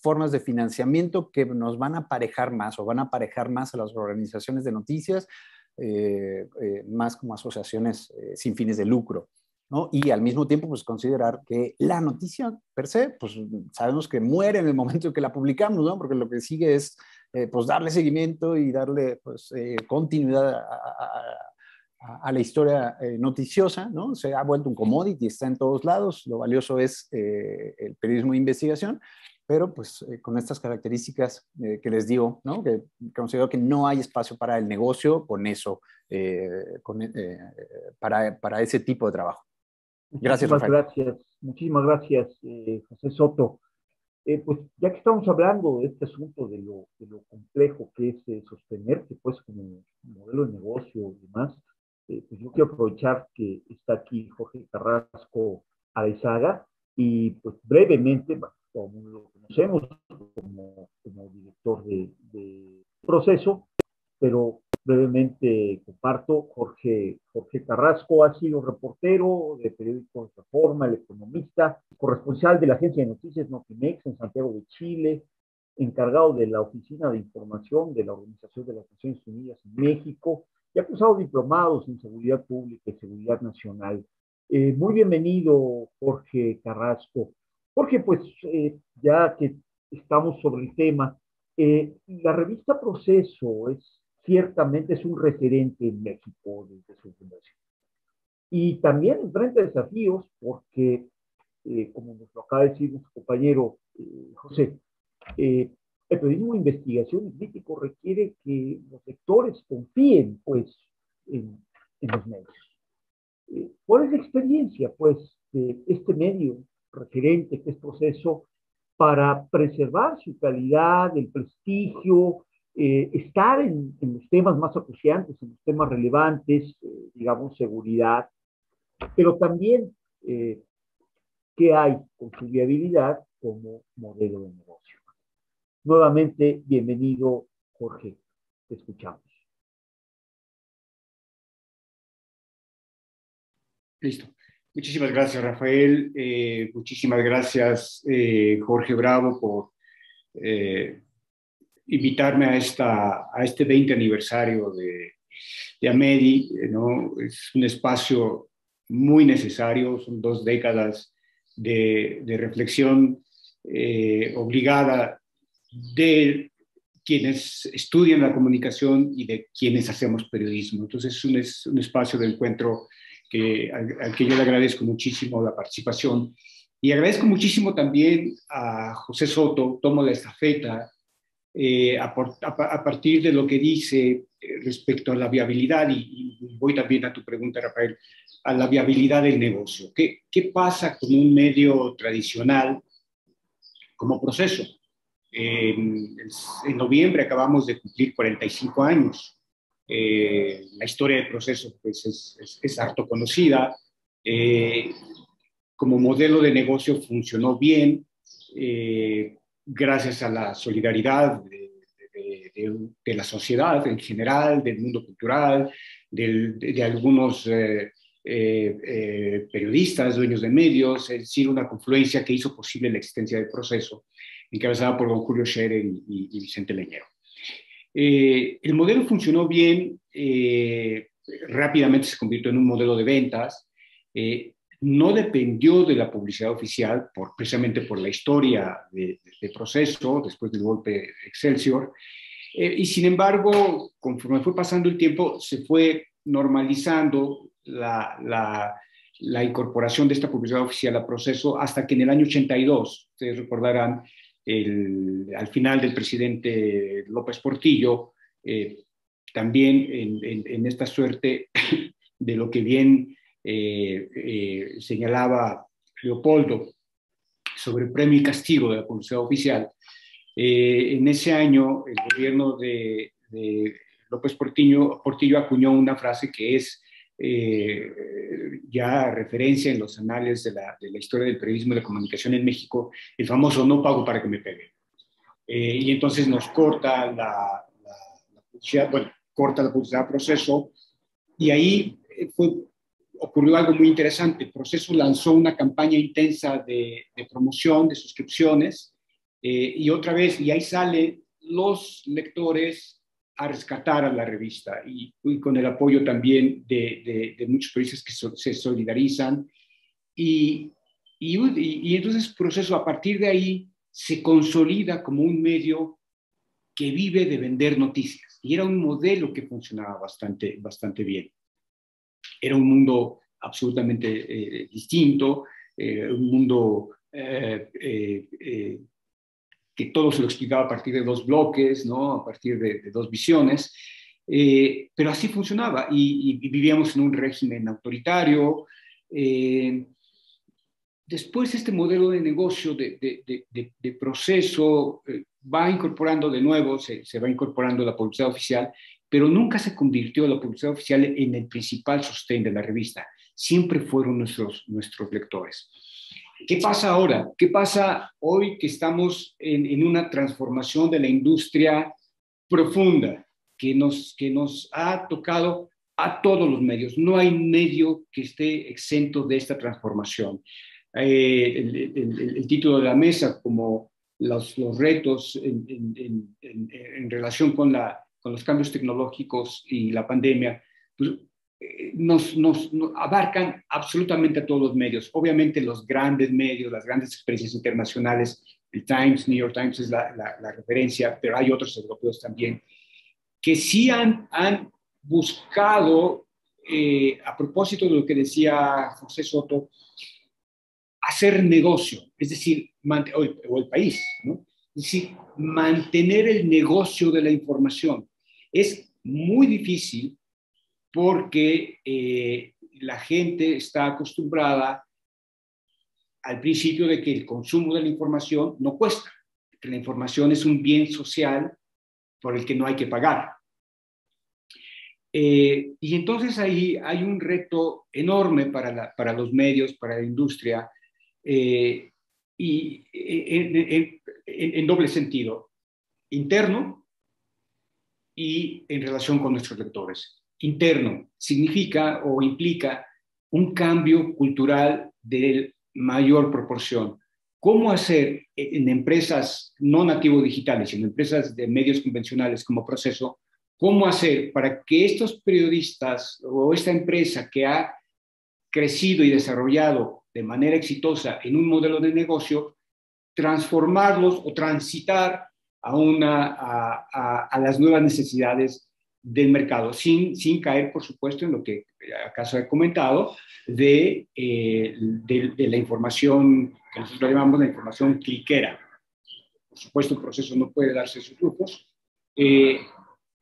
formas de financiamiento que nos van a aparejar más o van a aparejar más a las organizaciones de noticias, eh, más como asociaciones sin fines de lucro. ¿no? Y al mismo tiempo, pues considerar que la noticia per se, pues sabemos que muere en el momento en que la publicamos, ¿no? Porque lo que sigue es, pues darle seguimiento y darle, pues, continuidad a, a, la historia eh, noticiosa, ¿no? Se ha vuelto un commodity, está en todos lados, lo valioso es eh, el periodismo de investigación, pero pues eh, con estas características que les digo, ¿no? Que considero que no hay espacio para el negocio con eso, con, para, para, ese tipo de trabajo. Gracias, Muchísimas gracias, muchísimas gracias, José Soto. pues ya que estamos hablando de este asunto de lo, de lo complejo que es sostenerse pues como modelo de negocio y demás, eh, pues yo quiero aprovechar que está aquí Jorge Carrasco Arezaga y pues brevemente, como lo conocemos como, director de, proceso, pero brevemente comparto, Jorge, Jorge Carrasco ha sido reportero de periódico Reforma, el economista, corresponsal de la agencia de noticias Notimex en Santiago de Chile, encargado de la Oficina de Información de la Organización de las Naciones Unidas en México, y ha cursado diplomados en seguridad pública y seguridad nacional. Eh, muy bienvenido, Jorge Carrasco. Jorge, pues eh, ya que estamos sobre el tema, eh, la revista Proceso es ciertamente es un referente en México desde su fundación. Y también enfrenta desafíos porque, como nos lo acaba de decir nuestro compañero José, el periodismo de investigación y crítico requiere que los lectores confíen, pues, en, los medios. Eh, ¿Cuál es la experiencia, pues, de este medio referente, que es proceso, para preservar su calidad, el prestigio, eh, estar en, los temas más acuciantes, en los temas relevantes, eh, digamos, seguridad, pero también qué hay con su viabilidad como modelo de negocio? Nuevamente, bienvenido, Jorge. Te escuchamos. Listo. Muchísimas gracias, Rafael. Eh, muchísimas gracias, eh, Jorge Bravo, por eh, invitarme a, esta, a este 20 aniversario de, de AMEDI. ¿no? Es un espacio muy necesario, son dos décadas de, de reflexión obligada de quienes estudian la comunicación y de quienes hacemos periodismo. Entonces es un, espacio de encuentro que, al, que yo le agradezco muchísimo la participación y agradezco muchísimo también a José Soto, tomo la estafeta eh, a, partir de lo que dice respecto a la viabilidad, y, voy también a tu pregunta, Rafael, a la viabilidad del negocio. ¿Qué, qué pasa con un medio tradicional como proceso? en noviembre acabamos de cumplir 45 años. La historia del proceso pues, es, es harto conocida. Eh, como modelo de negocio funcionó bien eh, gracias a la solidaridad de, la sociedad en general, del mundo cultural, de, algunos eh, periodistas, dueños de medios, es decir, una confluencia que hizo posible la existencia del proceso, encabezada por don Julio Scherer y, Vicente Leñero. El modelo funcionó bien, rápidamente se convirtió en un modelo de ventas, eh, no dependió de la publicidad oficial, por, precisamente por la historia de, proceso después del golpe Excelsior. Eh, y sin embargo, conforme fue pasando el tiempo, se fue normalizando la, incorporación de esta publicidad oficial al proceso hasta que en el año 82, ustedes recordarán, al final del presidente López Portillo, eh, también en, esta suerte de lo que bien eh, eh, señalaba Leopoldo sobre premio y castigo de la publicidad oficial, en ese año el gobierno de, López Portillo, acuñó una frase que es ya referencia en los anales de la, historia del periodismo y la comunicación en México, el famoso no pago para que me peguen. y entonces nos corta la, la, publicidad, bueno, corta la publicidad proceso, y ahí fue ocurrió algo muy interesante. El proceso lanzó una campaña intensa de, promoción, de suscripciones, eh, y otra vez, y ahí salen los lectores a rescatar a la revista, y, con el apoyo también de, muchos periodistas que se solidarizan. Y, y, entonces el proceso a partir de ahí se consolida como un medio que vive de vender noticias. Y era un modelo que funcionaba bastante, bastante bien. Era un mundo absolutamente eh, distinto, eh, un mundo eh, que todo se lo explicaba a partir de dos bloques, ¿no? a partir de, dos visiones, pero así funcionaba y, vivíamos en un régimen autoritario. después este modelo de negocio, de, proceso, va incorporando de nuevo, se, se va incorporando la publicidad oficial pero nunca se convirtió la publicidad oficial en el principal sostén de la revista. Siempre fueron nuestros, nuestros lectores. ¿Qué pasa ahora? ¿Qué pasa hoy que estamos en, una transformación de la industria profunda que nos, que nos ha tocado a todos los medios? No hay medio que esté exento de esta transformación. Eh, el, título de la mesa, como los, los retos en, en relación con la con los cambios tecnológicos y la pandemia, pues, eh, nos, nos, abarcan absolutamente a todos los medios. Obviamente los grandes medios, las grandes experiencias internacionales, el Times, New York Times es la, la, referencia, pero hay otros europeos también, que sí han, han buscado, eh, a propósito de lo que decía José Soto, hacer negocio, es decir, o el, o el país, ¿no? Es decir, mantener el negocio de la información. Es muy difícil porque eh, la gente está acostumbrada al principio de que el consumo de la información no cuesta, que la información es un bien social por el que no hay que pagar. Eh, y entonces ahí hay un reto enorme para, los medios, para la industria, eh, y en, doble sentido, interno y en relación con nuestros lectores. Interno significa o implica un cambio cultural de mayor proporción. ¿Cómo hacer en empresas no nativo digitales, sino empresas de medios convencionales como proceso, cómo hacer para que estos periodistas o esta empresa que ha crecido y desarrollado de manera exitosa en un modelo de negocio, transformarlos o transitar a, una, a, las nuevas necesidades del mercado, sin, sin caer, por supuesto, en lo que acaso he comentado, de, eh, de, la información que nosotros llamamos la información cliquera. por supuesto el proceso no puede darse sus lujos, eh,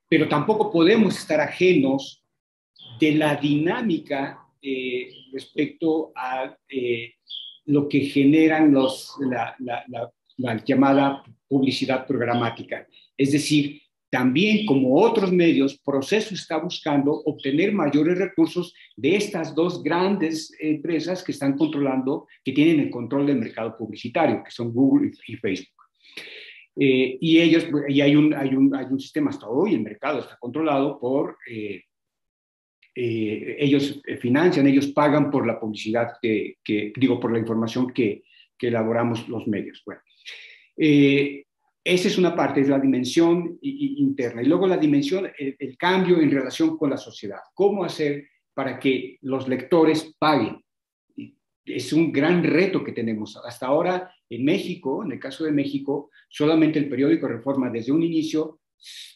pero tampoco podemos estar ajenos de la dinámica eh, respecto a eh, lo que generan los, la, la, llamada publicidad programática. Es decir, también como otros medios, Proceso está buscando obtener mayores recursos de estas dos grandes empresas que están controlando, que tienen el control del mercado publicitario, que son Google y Facebook. Eh, y ellos, y hay un, hay, un, hay un sistema hasta hoy, el mercado está controlado por, eh, eh, ellos financian, ellos pagan por la publicidad que, digo, por la información que, elaboramos los medios. Bueno, esa es una parte, es la dimensión interna. Y luego la dimensión, el, cambio en relación con la sociedad. ¿Cómo hacer para que los lectores paguen? es un gran reto que tenemos. Hasta ahora en México, en el caso de México, solamente el periódico Reforma desde un inicio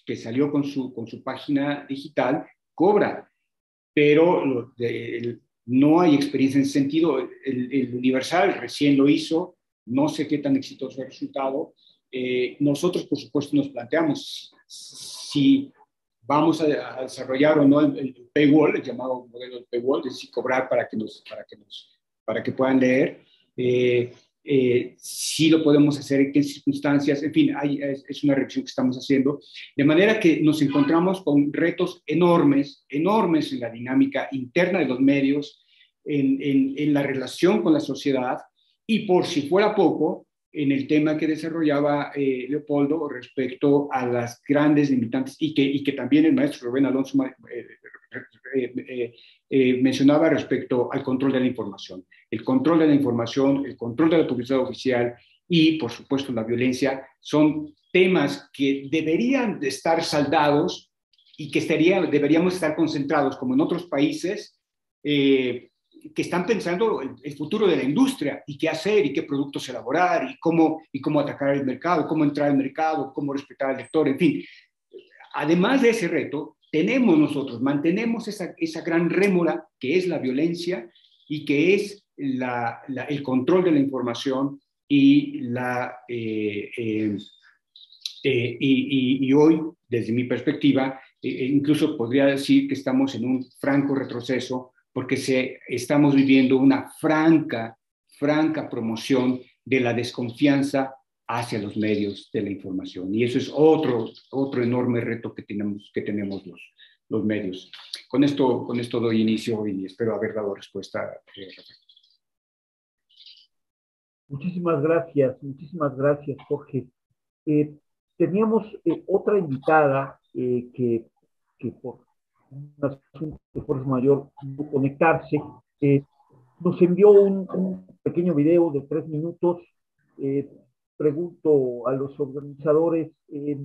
que salió con su, con su página digital cobra, pero no hay experiencia en ese sentido. El, Universal recién lo hizo, no sé qué tan exitoso el resultado. Eh, nosotros, por supuesto, nos planteamos si vamos a, desarrollar o no el, paywall, el llamado modelo de paywall, es decir, cobrar para que nos, para que nos para que puedan leer. Eh, eh, si lo podemos hacer, en qué circunstancias, en fin, hay, es, una revisión que estamos haciendo. De manera que nos encontramos con retos enormes, enormes en la dinámica interna de los medios, en, en, la relación con la sociedad y por si fuera poco, en el tema que desarrollaba eh, Leopoldo respecto a las grandes limitantes y que, y que también el maestro Rubén Alonso eh, eh, eh, mencionaba respecto al control de la información. El control de la información, el control de la publicidad oficial y, por supuesto, la violencia son temas que deberían de estar saldados y que estaría, deberíamos estar concentrados, como en otros países, que están pensando el, futuro de la industria y qué hacer y qué productos elaborar y cómo, y cómo atacar el mercado, cómo entrar al mercado, cómo respetar al lector, en fin. Además de ese reto, tenemos nosotros, mantenemos esa, esa gran rémora que es la violencia y que es la, el control de la información y, la, eh, eh, eh, y, y, hoy, desde mi perspectiva, incluso podría decir que estamos en un franco retroceso porque se, estamos viviendo una franca, franca promoción de la desconfianza hacia los medios de la información. Y eso es otro, otro enorme reto que tenemos, que tenemos los, los medios. Con esto, con esto doy inicio y espero haber dado respuesta. Eh, muchísimas gracias, muchísimas gracias, Jorge. Eh, teníamos eh, otra invitada que, que, por un asunto de fuerza mayor conectarse. nos envió un, un, pequeño video de tres minutos pregunto a los organizadores, eh,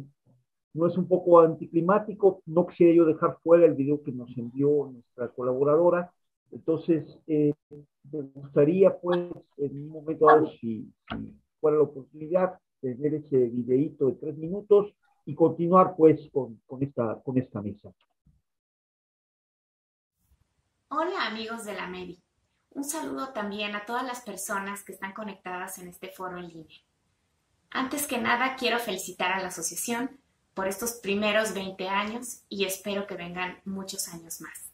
¿no es un poco anticlimático? No quisiera yo dejar fuera el video que nos envió nuestra colaboradora. Entonces, eh, me gustaría, pues, en un momento dado, si, fuera la oportunidad, tener ese videíto de tres minutos y continuar, pues, con, con, esta, con esta mesa. Hola, amigos de la MEDI. Un saludo también a todas las personas que están conectadas en este foro en línea. Antes que nada, quiero felicitar a la asociación por estos primeros 20 años y espero que vengan muchos años más.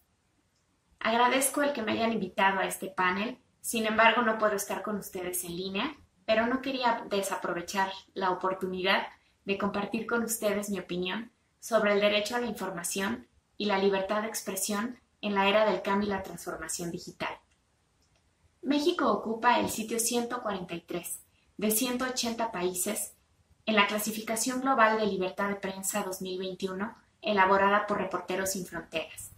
Agradezco el que me hayan invitado a este panel, sin embargo no puedo estar con ustedes en línea, pero no quería desaprovechar la oportunidad de compartir con ustedes mi opinión sobre el derecho a la información y la libertad de expresión en la era del cambio y la transformación digital. México ocupa el sitio 143 de 180 países en la clasificación global de libertad de prensa 2021 elaborada por Reporteros Sin Fronteras.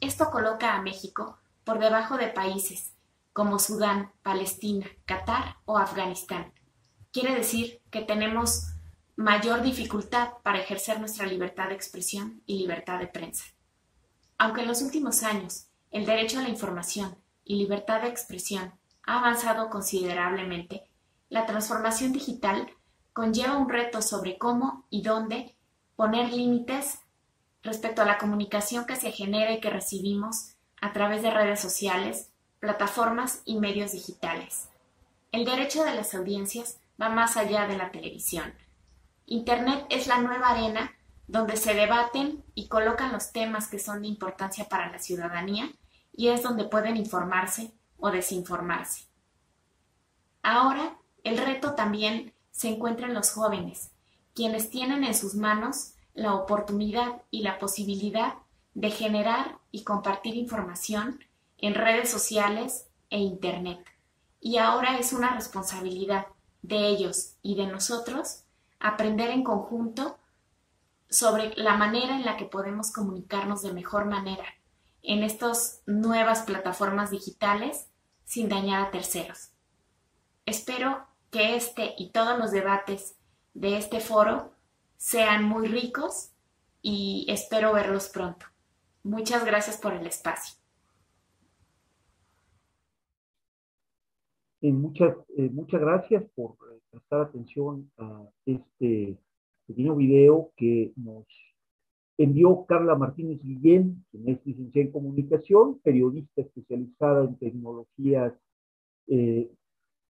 Esto coloca a México por debajo de países como Sudán, Palestina, Qatar o Afganistán. Quiere decir que tenemos mayor dificultad para ejercer nuestra libertad de expresión y libertad de prensa. Aunque en los últimos años el derecho a la información y libertad de expresión ha avanzado considerablemente, la transformación digital conlleva un reto sobre cómo y dónde poner límites respecto a la comunicación que se genera y que recibimos a través de redes sociales, plataformas y medios digitales. El derecho de las audiencias va más allá de la televisión, Internet es la nueva arena donde se debaten y colocan los temas que son de importancia para la ciudadanía y es donde pueden informarse o desinformarse. Ahora, el reto también se encuentra en los jóvenes, quienes tienen en sus manos la oportunidad y la posibilidad de generar y compartir información en redes sociales e Internet. Y ahora es una responsabilidad de ellos y de nosotros aprender en conjunto sobre la manera en la que podemos comunicarnos de mejor manera en estas nuevas plataformas digitales sin dañar a terceros. Espero que este y todos los debates de este foro sean muy ricos y espero verlos pronto. Muchas gracias por el espacio. Eh, muchas, eh, muchas gracias por prestar atención a este pequeño video que nos envió Carla Martínez Guillén, quien es licenciada en comunicación, periodista especializada en tecnologías eh,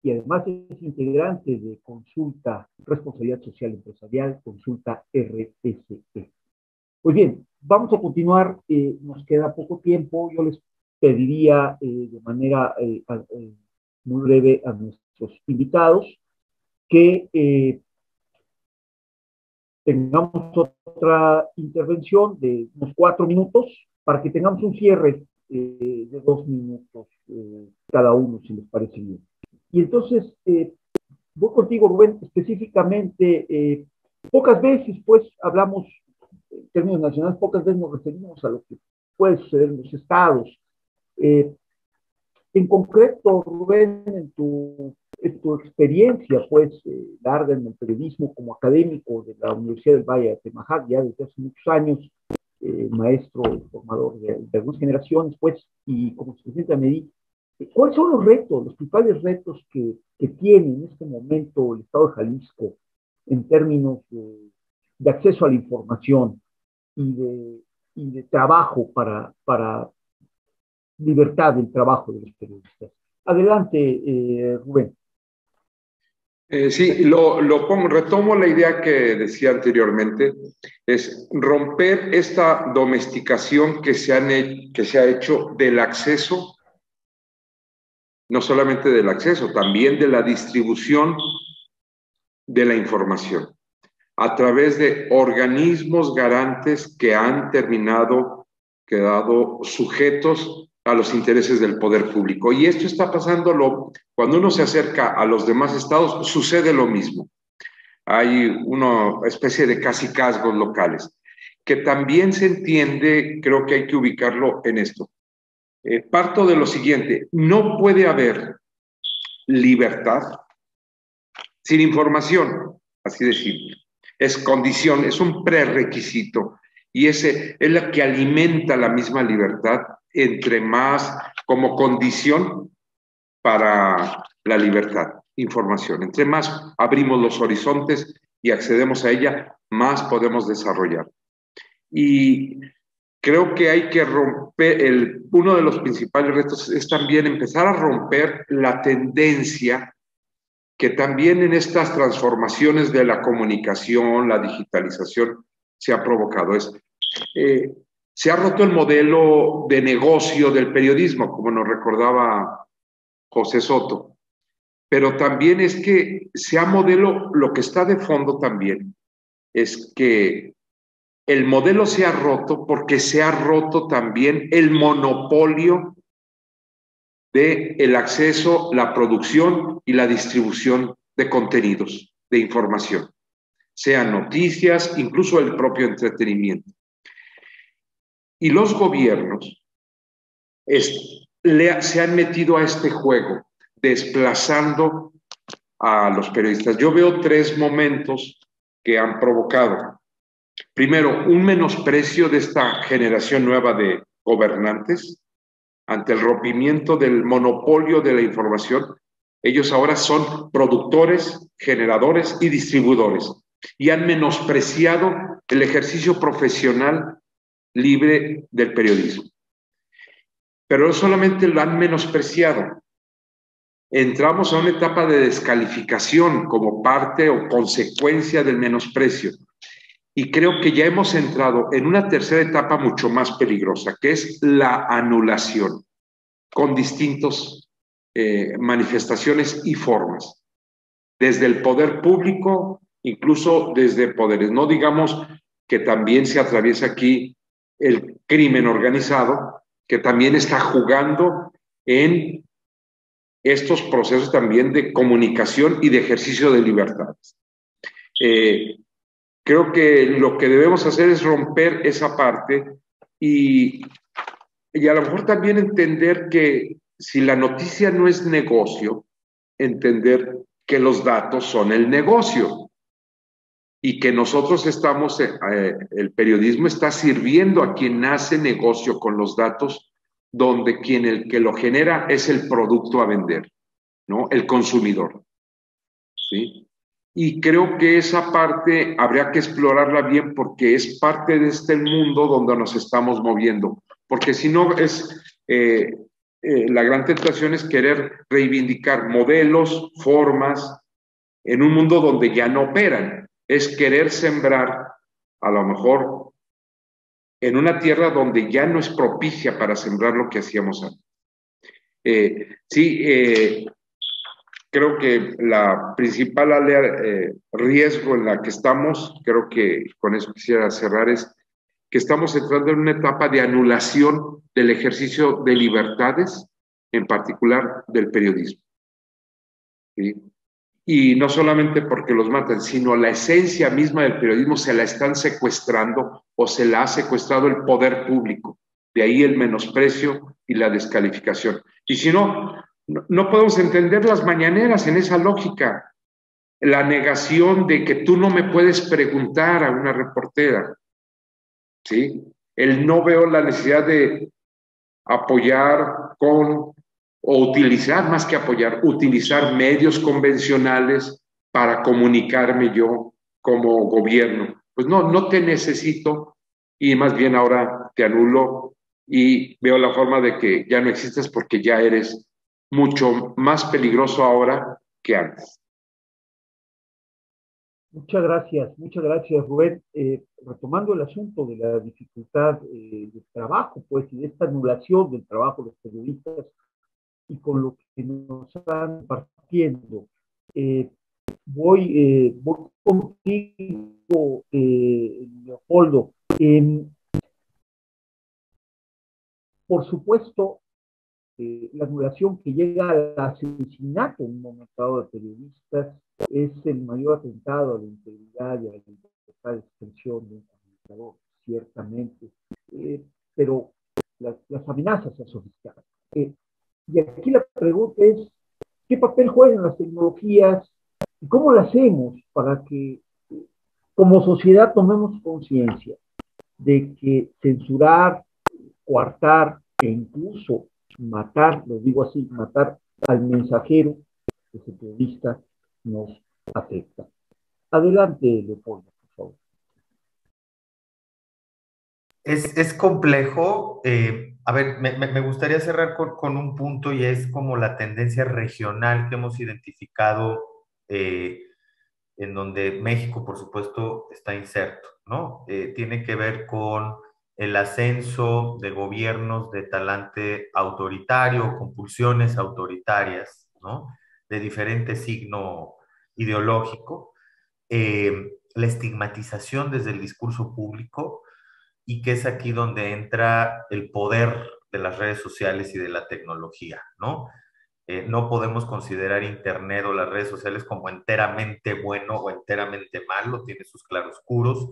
y además es integrante de Consulta Responsabilidad Social Empresarial, Consulta RSE. Pues bien, vamos a continuar, eh, nos queda poco tiempo, yo les pediría eh, de manera muy breve a nuestros invitados que tengamos otra intervención de unos cuatro minutos para que tengamos un cierre eh, de dos minutos eh, cada uno, si les parece bien. Y entonces, eh, voy contigo, Rubén, específicamente, pocas veces, pues, hablamos en términos nacionales, pocas veces nos referimos a lo que puede en los estados. en concreto, Rubén, en tu tu experiencia, pues, eh, larga en el periodismo como académico de la Universidad del Valle de Temajac, ya desde hace muchos años, eh, maestro formador de, algunas generaciones, pues, y como presidente de Medí, ¿cuáles son los retos, los principales retos que, que, tiene en este momento el Estado de Jalisco en términos de, de acceso a la información y de, y de trabajo para, para libertad del trabajo de los periodistas? Adelante, eh, Rubén. Eh, sí, lo, pongo, retomo la idea que decía anteriormente, es romper esta domesticación que se, que se ha hecho del acceso, no solamente del acceso, también de la distribución de la información, a través de organismos garantes que han terminado, quedado sujetos a los intereses del poder público. Y esto está pasándolo, cuando uno se acerca a los demás estados, sucede lo mismo. Hay una especie de casi casgos locales, que también se entiende, creo que hay que ubicarlo en esto. Eh, parto de lo siguiente, no puede haber libertad sin información, así de simple. Es condición, es un prerequisito y ese es lo que alimenta la misma libertad entre más como condición para la libertad, información. Entre más abrimos los horizontes y accedemos a ella, más podemos desarrollar. Y creo que hay que romper, el, uno de los principales retos es también empezar a romper la tendencia que también en estas transformaciones de la comunicación, la digitalización, se ha provocado. Es eh, se ha roto el modelo de negocio del periodismo, como nos recordaba José Soto, pero también es que se ha modelo, lo que está de fondo también, es que el modelo se ha roto porque se ha roto también el monopolio de el acceso, la producción y la distribución de contenidos, de información, sean noticias, incluso el propio entretenimiento. Y los gobiernos se han metido a este juego, desplazando a los periodistas. Yo veo tres momentos que han provocado. Primero, un menosprecio de esta generación nueva de gobernantes ante el rompimiento del monopolio de la información. Ellos ahora son productores, generadores y distribuidores y han menospreciado el ejercicio profesional libre del periodismo. Pero no solamente lo han menospreciado, entramos a una etapa de descalificación como parte o consecuencia del menosprecio. Y creo que ya hemos entrado en una tercera etapa mucho más peligrosa, que es la anulación, con distintas eh, manifestaciones y formas, desde el poder público, incluso desde poderes. No digamos que también se atraviesa aquí el crimen organizado, que también está jugando en estos procesos también de comunicación y de ejercicio de libertades. Eh, creo que lo que debemos hacer es romper esa parte y, y a lo mejor también entender que si la noticia no es negocio, entender que los datos son el negocio y que nosotros estamos, eh, eh, el periodismo está sirviendo a quien hace negocio con los datos donde quien el que lo genera es el producto a vender, ¿no? El consumidor. ¿Sí? Y creo que esa parte habría que explorarla bien porque es parte de este mundo donde nos estamos moviendo. Porque si no es, eh, eh, la gran tentación es querer reivindicar modelos, formas, en un mundo donde ya no operan. Es querer sembrar a lo mejor en una tierra donde ya no es propicia para sembrar lo que hacíamos antes. Eh, sí, eh, creo que la principal eh, riesgo en la que estamos, creo que con eso quisiera cerrar, es que estamos entrando en una etapa de anulación del ejercicio de libertades, en particular del periodismo. ¿Sí? Y no solamente porque los matan, sino la esencia misma del periodismo se la están secuestrando o se la ha secuestrado el poder público. De ahí el menosprecio y la descalificación. Y si no, no podemos entender las mañaneras en esa lógica. La negación de que tú no me puedes preguntar a una reportera. ¿Sí? El no veo la necesidad de apoyar con o utilizar más que apoyar, utilizar medios convencionales para comunicarme yo como gobierno. Pues no, no te necesito y más bien ahora te anulo y veo la forma de que ya no existes porque ya eres mucho más peligroso ahora que antes. Muchas gracias, muchas gracias Rubén. Eh, retomando el asunto de la dificultad eh, del trabajo, pues, y de esta anulación del trabajo de los periodistas, y con lo que nos están partiendo. Eh, voy, eh, voy contigo, eh, Leopoldo. por supuesto, la anulación que llega al asesinato en un momento de periodistas es el mayor atentado a la integridad y a la libertad de expresión de un comunicador, ciertamente. pero las, las, amenazas se sofistican. Y aquí la pregunta es, ¿qué papel juegan las tecnologías y cómo lo hacemos para que como sociedad tomemos conciencia de que censurar, coartar e incluso matar, lo digo así, matar al mensajero, ese periodista, nos afecta? Adelante, Leopoldo, Es, es complejo. Eh, a ver, me, gustaría cerrar con, un punto y es como la tendencia regional que hemos identificado, eh, en donde México, por supuesto, está inserto, ¿no? Eh, tiene que ver con el ascenso de gobiernos de talante autoritario, compulsiones autoritarias, ¿no? De diferente signo ideológico, la estigmatización desde el discurso público, y que es aquí donde entra el poder de las redes sociales y de la tecnología, ¿no? Eh, no podemos considerar Internet o las redes sociales como enteramente bueno o enteramente malo, tiene sus claroscuros.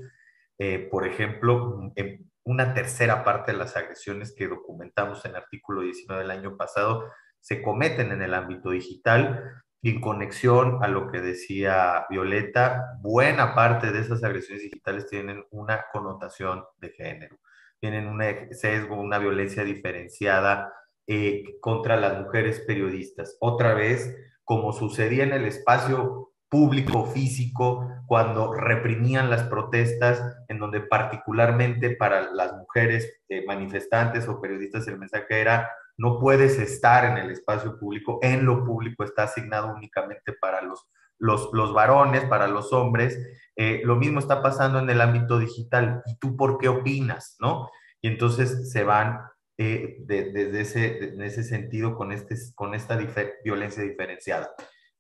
Eh, por ejemplo, en una tercera parte de las agresiones que documentamos en el artículo 19 del año pasado se cometen en el ámbito digital en conexión a lo que decía Violeta, buena parte de esas agresiones digitales tienen una connotación de género, tienen un sesgo, una violencia diferenciada eh, contra las mujeres periodistas. Otra vez, como sucedía en el espacio público físico cuando reprimían las protestas, en donde particularmente para las mujeres eh, manifestantes o periodistas el mensaje era no puedes estar en el espacio público, en lo público está asignado únicamente para los, los, los varones, para los hombres. Eh, lo mismo está pasando en el ámbito digital. ¿Y tú por qué opinas? ¿No? Y entonces se van eh, desde ese, en ese sentido con, este, con esta violencia diferenciada.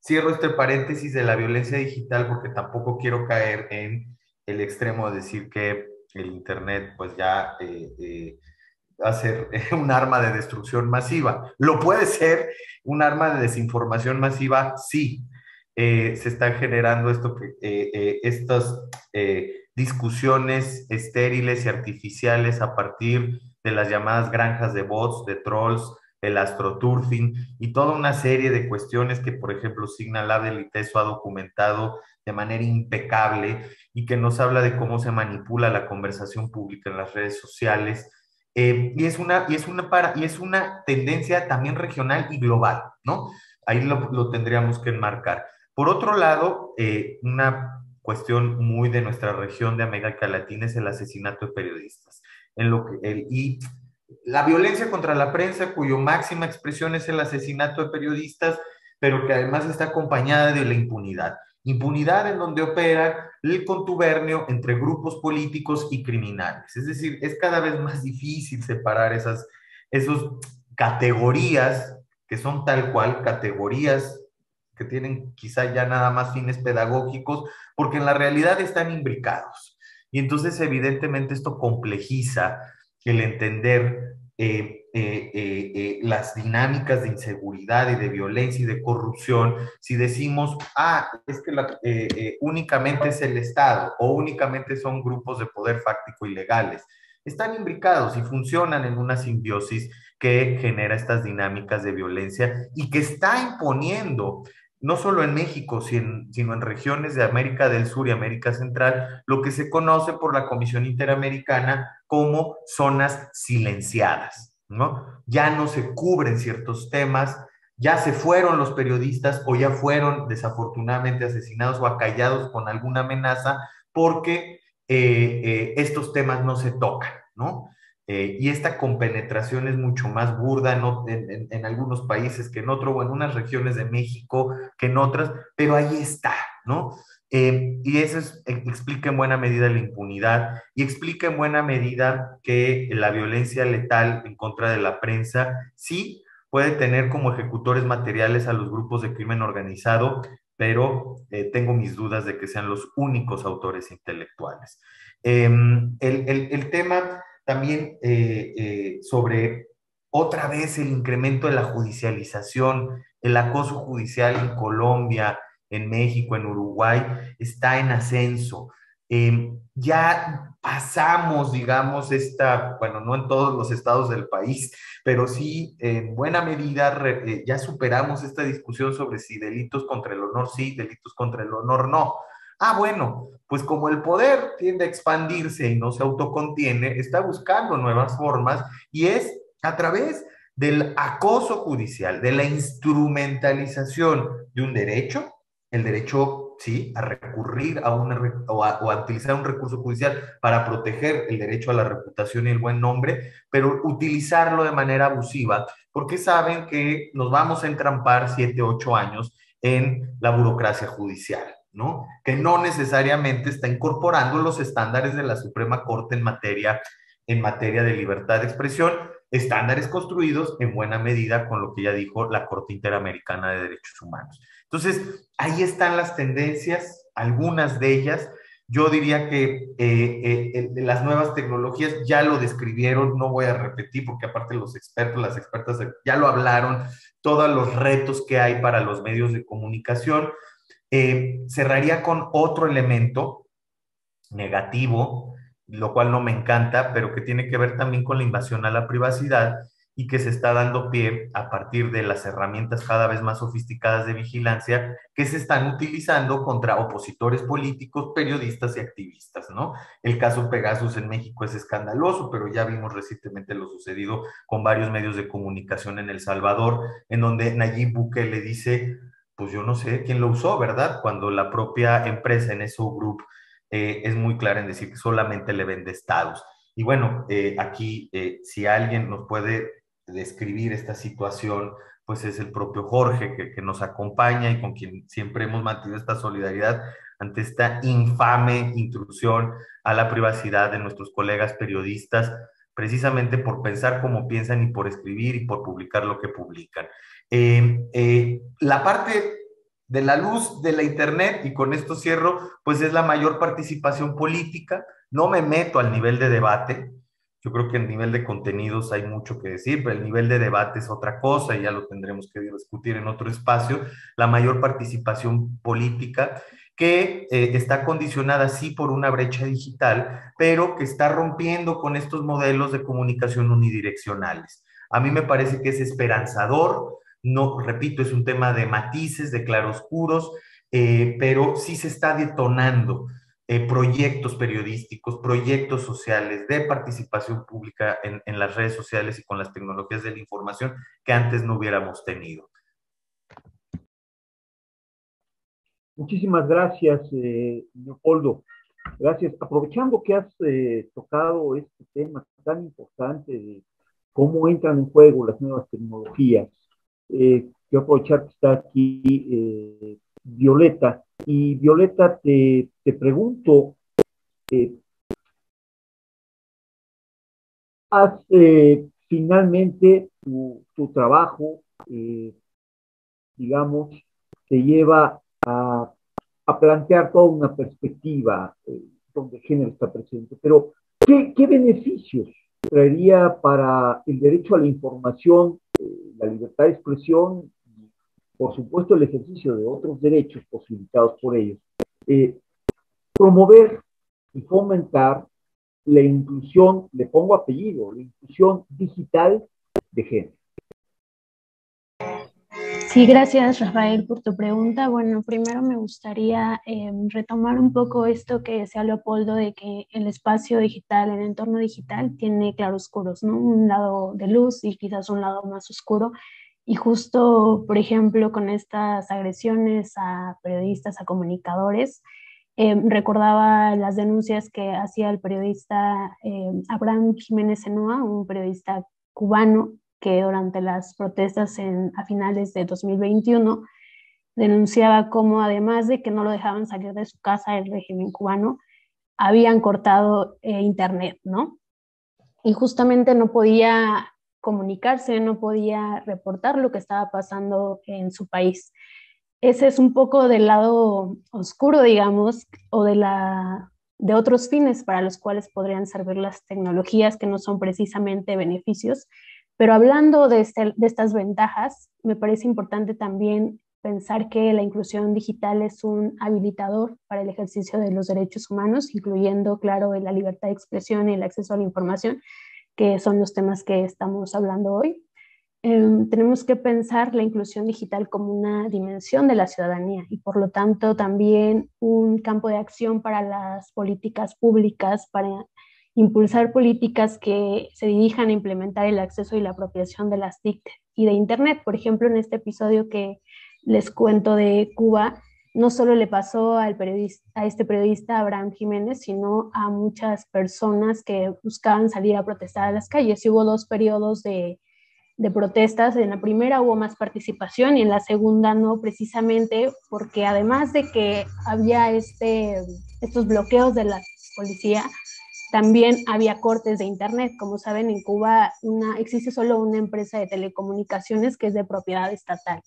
Cierro este paréntesis de la violencia digital porque tampoco quiero caer en el extremo de decir que el Internet pues ya eh, eh, ser un arma de destrucción masiva. Lo puede ser un arma de desinformación masiva, sí. se están generando esto que, estas discusiones estériles y artificiales a partir de las llamadas granjas de bots, de trolls, el astroturfing y toda una serie de cuestiones que, por ejemplo, Signal Lab del ITESO ha documentado de manera impecable y que nos habla de cómo se manipula la conversación pública en las redes sociales. Eh, y, es una, y, es una para, y es una tendencia también regional y global, ¿no? Ahí lo, tendríamos que enmarcar. Por otro lado, eh, una cuestión muy de nuestra región de América Latina es el asesinato de periodistas. En lo que, el, y la violencia contra la prensa, cuyo máxima expresión es el asesinato de periodistas, pero que además está acompañada de la impunidad. Impunidad en donde opera el contubernio entre grupos políticos y criminales. Es decir, es cada vez más difícil separar esas esos categorías que son tal cual categorías que tienen quizá ya nada más fines pedagógicos, porque en la realidad están imbricados. Y entonces evidentemente esto complejiza el entender eh, eh, eh, las dinámicas de inseguridad y de violencia y de corrupción, si decimos, ah, es que únicamente es el Estado o únicamente son grupos de poder fáctico ilegales, están imbricados y funcionan en una simbiosis que genera estas dinámicas de violencia y que está imponiendo no solo en México, sino en regiones de América del Sur y América Central, lo que se conoce por la Comisión Interamericana como zonas silenciadas, ¿no? Ya no se cubren ciertos temas, ya se fueron los periodistas o ya fueron desafortunadamente asesinados o acallados con alguna amenaza porque eh, eh, estos temas no se tocan, ¿no? Eh, y esta compenetración es mucho más burda en, algunos países que en otros, o en unas regiones de México que en otras, pero ahí está, ¿no? Eh, y eso eh, explica en buena medida la impunidad y explica en buena medida que la violencia letal en contra de la prensa sí puede tener como ejecutores materiales a los grupos de crimen organizado, pero tengo mis dudas de que sean los únicos autores intelectuales. Em, el, el tema también eh, eh, sobre otra vez el incremento de la judicialización, el acoso judicial en Colombia, en México, en Uruguay, está en ascenso. Em, ya pasamos, digamos, esta, bueno, no en todos los estados del país, pero sí en buena medida eh, ya superamos esta discusión sobre si delitos contra el honor sí, delitos contra el honor no. Ah, bueno, pues como el poder tiende a expandirse y no se autocontiene, está buscando nuevas formas y es a través del acoso judicial, de la instrumentalización de un derecho, el derecho, sí, a recurrir a una o a, utilizar un recurso judicial para proteger el derecho a la reputación y el buen nombre, pero utilizarlo de manera abusiva, porque saben que nos vamos a entrampar siete, ocho años en la burocracia judicial. ¿No? Que no necesariamente está incorporando los estándares de la Suprema Corte en materia, en materia de libertad de expresión, estándares construidos en buena medida con lo que ya dijo la Corte Interamericana de Derechos Humanos. Entonces, ahí están las tendencias, algunas de ellas. Yo diría que eh, eh, las nuevas tecnologías ya lo describieron, no voy a repetir porque aparte los expertos, las expertas ya lo hablaron, todos los retos que hay para los medios de comunicación. Eh, cerraría con otro elemento negativo, lo cual no me encanta, pero que tiene que ver también con la invasión a la privacidad y que se está dando pie a partir de las herramientas cada vez más sofisticadas de vigilancia que se están utilizando contra opositores políticos, periodistas y activistas, ¿no? El caso Pegasus en México es escandaloso, pero ya vimos recientemente lo sucedido con varios medios de comunicación en El Salvador, en donde Nayib Bukele le dice pues yo no sé quién lo usó, ¿verdad? Cuando la propia empresa en eso Group eh, es muy clara en decir que solamente le vende estados. Y bueno, eh, aquí, eh, si alguien nos puede describir esta situación, pues es el propio Jorge que, que, nos acompaña y con quien siempre hemos mantenido esta solidaridad ante esta infame intrusión a la privacidad de nuestros colegas periodistas, precisamente por pensar como piensan y por escribir y por publicar lo que publican. Eh, eh, la parte de la luz de la Internet, y con esto cierro, pues es la mayor participación política. No me meto al nivel de debate, yo creo que el nivel de contenidos hay mucho que decir, pero el nivel de debate es otra cosa y ya lo tendremos que discutir en otro espacio. La mayor participación política que eh, está condicionada sí por una brecha digital, pero que está rompiendo con estos modelos de comunicación unidireccionales. A mí me parece que es esperanzador, no, repito, es un tema de matices, de claroscuros, eh, pero sí se está detonando eh, proyectos periodísticos, proyectos sociales de participación pública en, en, las redes sociales y con las tecnologías de la información que antes no hubiéramos tenido. Muchísimas gracias, eh, Leopoldo. Gracias. Aprovechando que has eh, tocado este tema tan importante de cómo entran en juego las nuevas tecnologías, eh, quiero aprovechar que está aquí eh, Violeta y Violeta, te, te pregunto, eh, haz eh, finalmente tu, trabajo, eh, digamos, te lleva a, a, plantear toda una perspectiva eh, donde el género está presente. Pero, ¿qué, qué beneficios traería para el derecho a la información, eh, la libertad de expresión por supuesto, el ejercicio de otros derechos posibilitados por ellos, eh, promover y fomentar la inclusión, le pongo apellido, la inclusión digital de género. Sí, gracias Rafael por tu pregunta. Bueno, primero me gustaría eh, retomar un poco esto que decía Leopoldo de que el espacio digital, el entorno digital tiene claroscuros, ¿no? Un lado de luz y quizás un lado más oscuro. Y justo, por ejemplo, con estas agresiones a periodistas, a comunicadores, eh, recordaba las denuncias que hacía el periodista eh, Abraham Jiménez Enoa, un periodista cubano que durante las protestas en, a finales de 2021 denunciaba cómo además de que no lo dejaban salir de su casa el régimen cubano, habían cortado eh, internet, ¿no? Y justamente no podía comunicarse, no podía reportar lo que estaba pasando en su país. Ese es un poco del lado oscuro, digamos, o de, la, de otros fines para los cuales podrían servir las tecnologías que no son precisamente beneficios. Pero hablando de, este, de estas ventajas, me parece importante también pensar que la inclusión digital es un habilitador para el ejercicio de los derechos humanos, incluyendo, claro, la libertad de expresión y el acceso a la información, que son los temas que estamos hablando hoy. Eh, tenemos que pensar la inclusión digital como una dimensión de la ciudadanía y por lo tanto también un campo de acción para las políticas públicas, para impulsar políticas que se dirijan a implementar el acceso y la apropiación de las TIC y de Internet. Por ejemplo, en este episodio que les cuento de Cuba, no solo le pasó al periodista, a este periodista Abraham Jiménez, sino a muchas personas que buscaban salir a protestar a las calles. Y hubo dos periodos de, de protestas. En la primera hubo más participación y en la segunda no, precisamente porque además de que había este, estos bloqueos de la policía, también había cortes de Internet. Como saben, en Cuba una, existe solo una empresa de telecomunicaciones que es de propiedad estatal.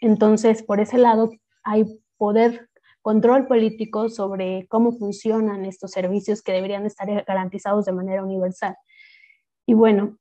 Entonces, por ese lado, hay poder, control político sobre cómo funcionan estos servicios que deberían estar garantizados de manera universal. Y bueno,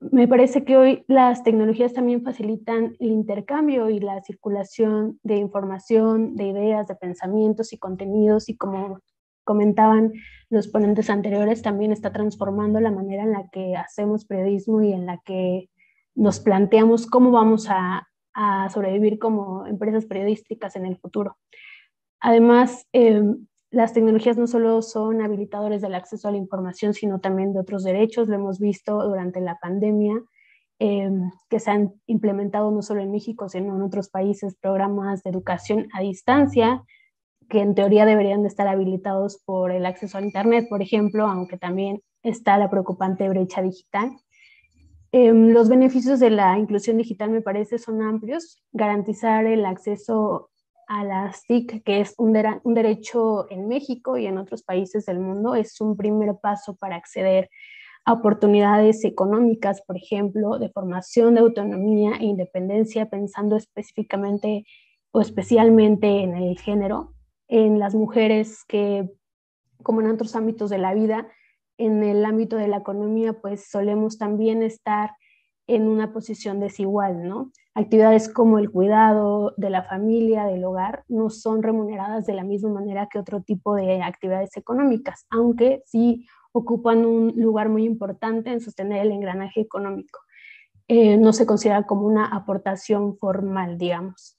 me parece que hoy las tecnologías también facilitan el intercambio y la circulación de información, de ideas, de pensamientos y contenidos y como comentaban los ponentes anteriores, también está transformando la manera en la que hacemos periodismo y en la que nos planteamos cómo vamos a, a sobrevivir como empresas periodísticas en el futuro. Además, eh, las tecnologías no solo son habilitadores del acceso a la información, sino también de otros derechos. Lo hemos visto durante la pandemia, eh, que se han implementado no solo en México, sino en otros países programas de educación a distancia, que en teoría deberían de estar habilitados por el acceso a Internet, por ejemplo, aunque también está la preocupante brecha digital. Em, los beneficios de la inclusión digital me parece son amplios. Garantizar el acceso a las TIC, que es un, un, derecho en México y en otros países del mundo, es un primer paso para acceder a oportunidades económicas, por ejemplo, de formación, de autonomía e independencia, pensando específicamente o especialmente en el género, en las mujeres que, como en otros ámbitos de la vida, en el ámbito de la economía, pues solemos también estar en una posición desigual, ¿no? Actividades como el cuidado de la familia, del hogar, no son remuneradas de la misma manera que otro tipo de actividades económicas, aunque sí ocupan un lugar muy importante en sostener el engranaje económico. Eh, no se considera como una aportación formal, digamos.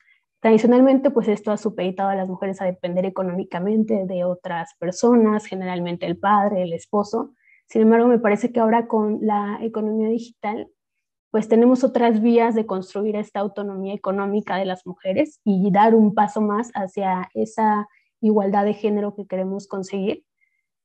Tradicionalmente, pues esto ha supeditado a las mujeres a depender económicamente de otras personas, generalmente el padre, el esposo. Sin embargo, me parece que ahora con la economía digital, pues tenemos otras vías de construir esta autonomía económica de las mujeres y dar un paso más hacia esa igualdad de género que queremos conseguir.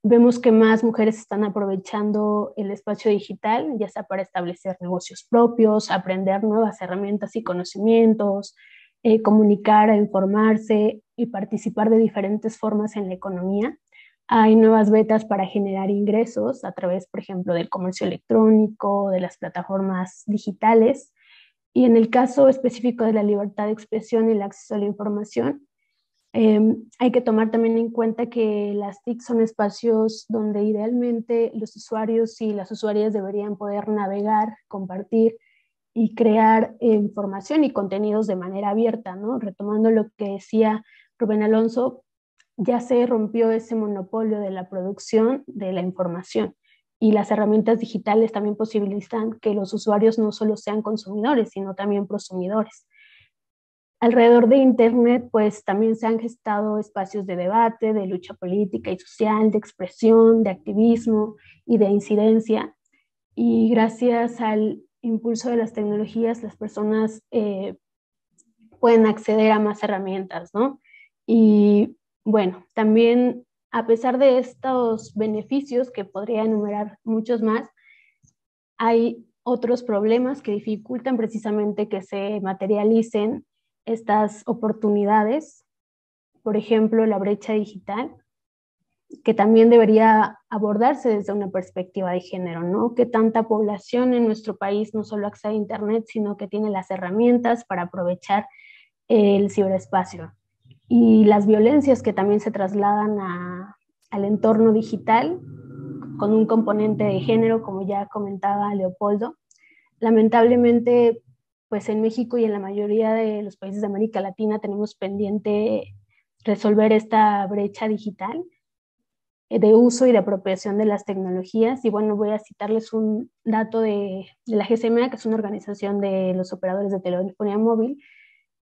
Vemos que más mujeres están aprovechando el espacio digital, ya sea para establecer negocios propios, aprender nuevas herramientas y conocimientos, eh, comunicar, informarse y participar de diferentes formas en la economía. Hay nuevas betas para generar ingresos a través, por ejemplo, del comercio electrónico, de las plataformas digitales. Y en el caso específico de la libertad de expresión y el acceso a la información, em, hay que tomar también en cuenta que las TIC son espacios donde idealmente los usuarios y las usuarias deberían poder navegar, compartir y crear eh, información y contenidos de manera abierta, ¿no? Retomando lo que decía Rubén Alonso, ya se rompió ese monopolio de la producción de la información y las herramientas digitales también posibilitan que los usuarios no solo sean consumidores, sino también prosumidores. Alrededor de Internet, pues también se han gestado espacios de debate, de lucha política y social, de expresión, de activismo y de incidencia. Y gracias al impulso de las tecnologías, las personas eh, pueden acceder a más herramientas, ¿no? Y bueno, también a pesar de estos beneficios, que podría enumerar muchos más, hay otros problemas que dificultan precisamente que se materialicen estas oportunidades, por ejemplo, la brecha digital, que también debería abordarse desde una perspectiva de género, ¿no? Que tanta población en nuestro país no solo accede a Internet, sino que tiene las herramientas para aprovechar el ciberespacio. Y las violencias que también se trasladan al entorno digital con un componente de género, como ya comentaba Leopoldo. Lamentablemente, pues en México y en la mayoría de los países de América Latina tenemos pendiente resolver esta brecha digital de uso y de apropiación de las tecnologías. Y bueno, voy a citarles un dato de, la GSMA, que es una organización de los operadores de telefonía móvil,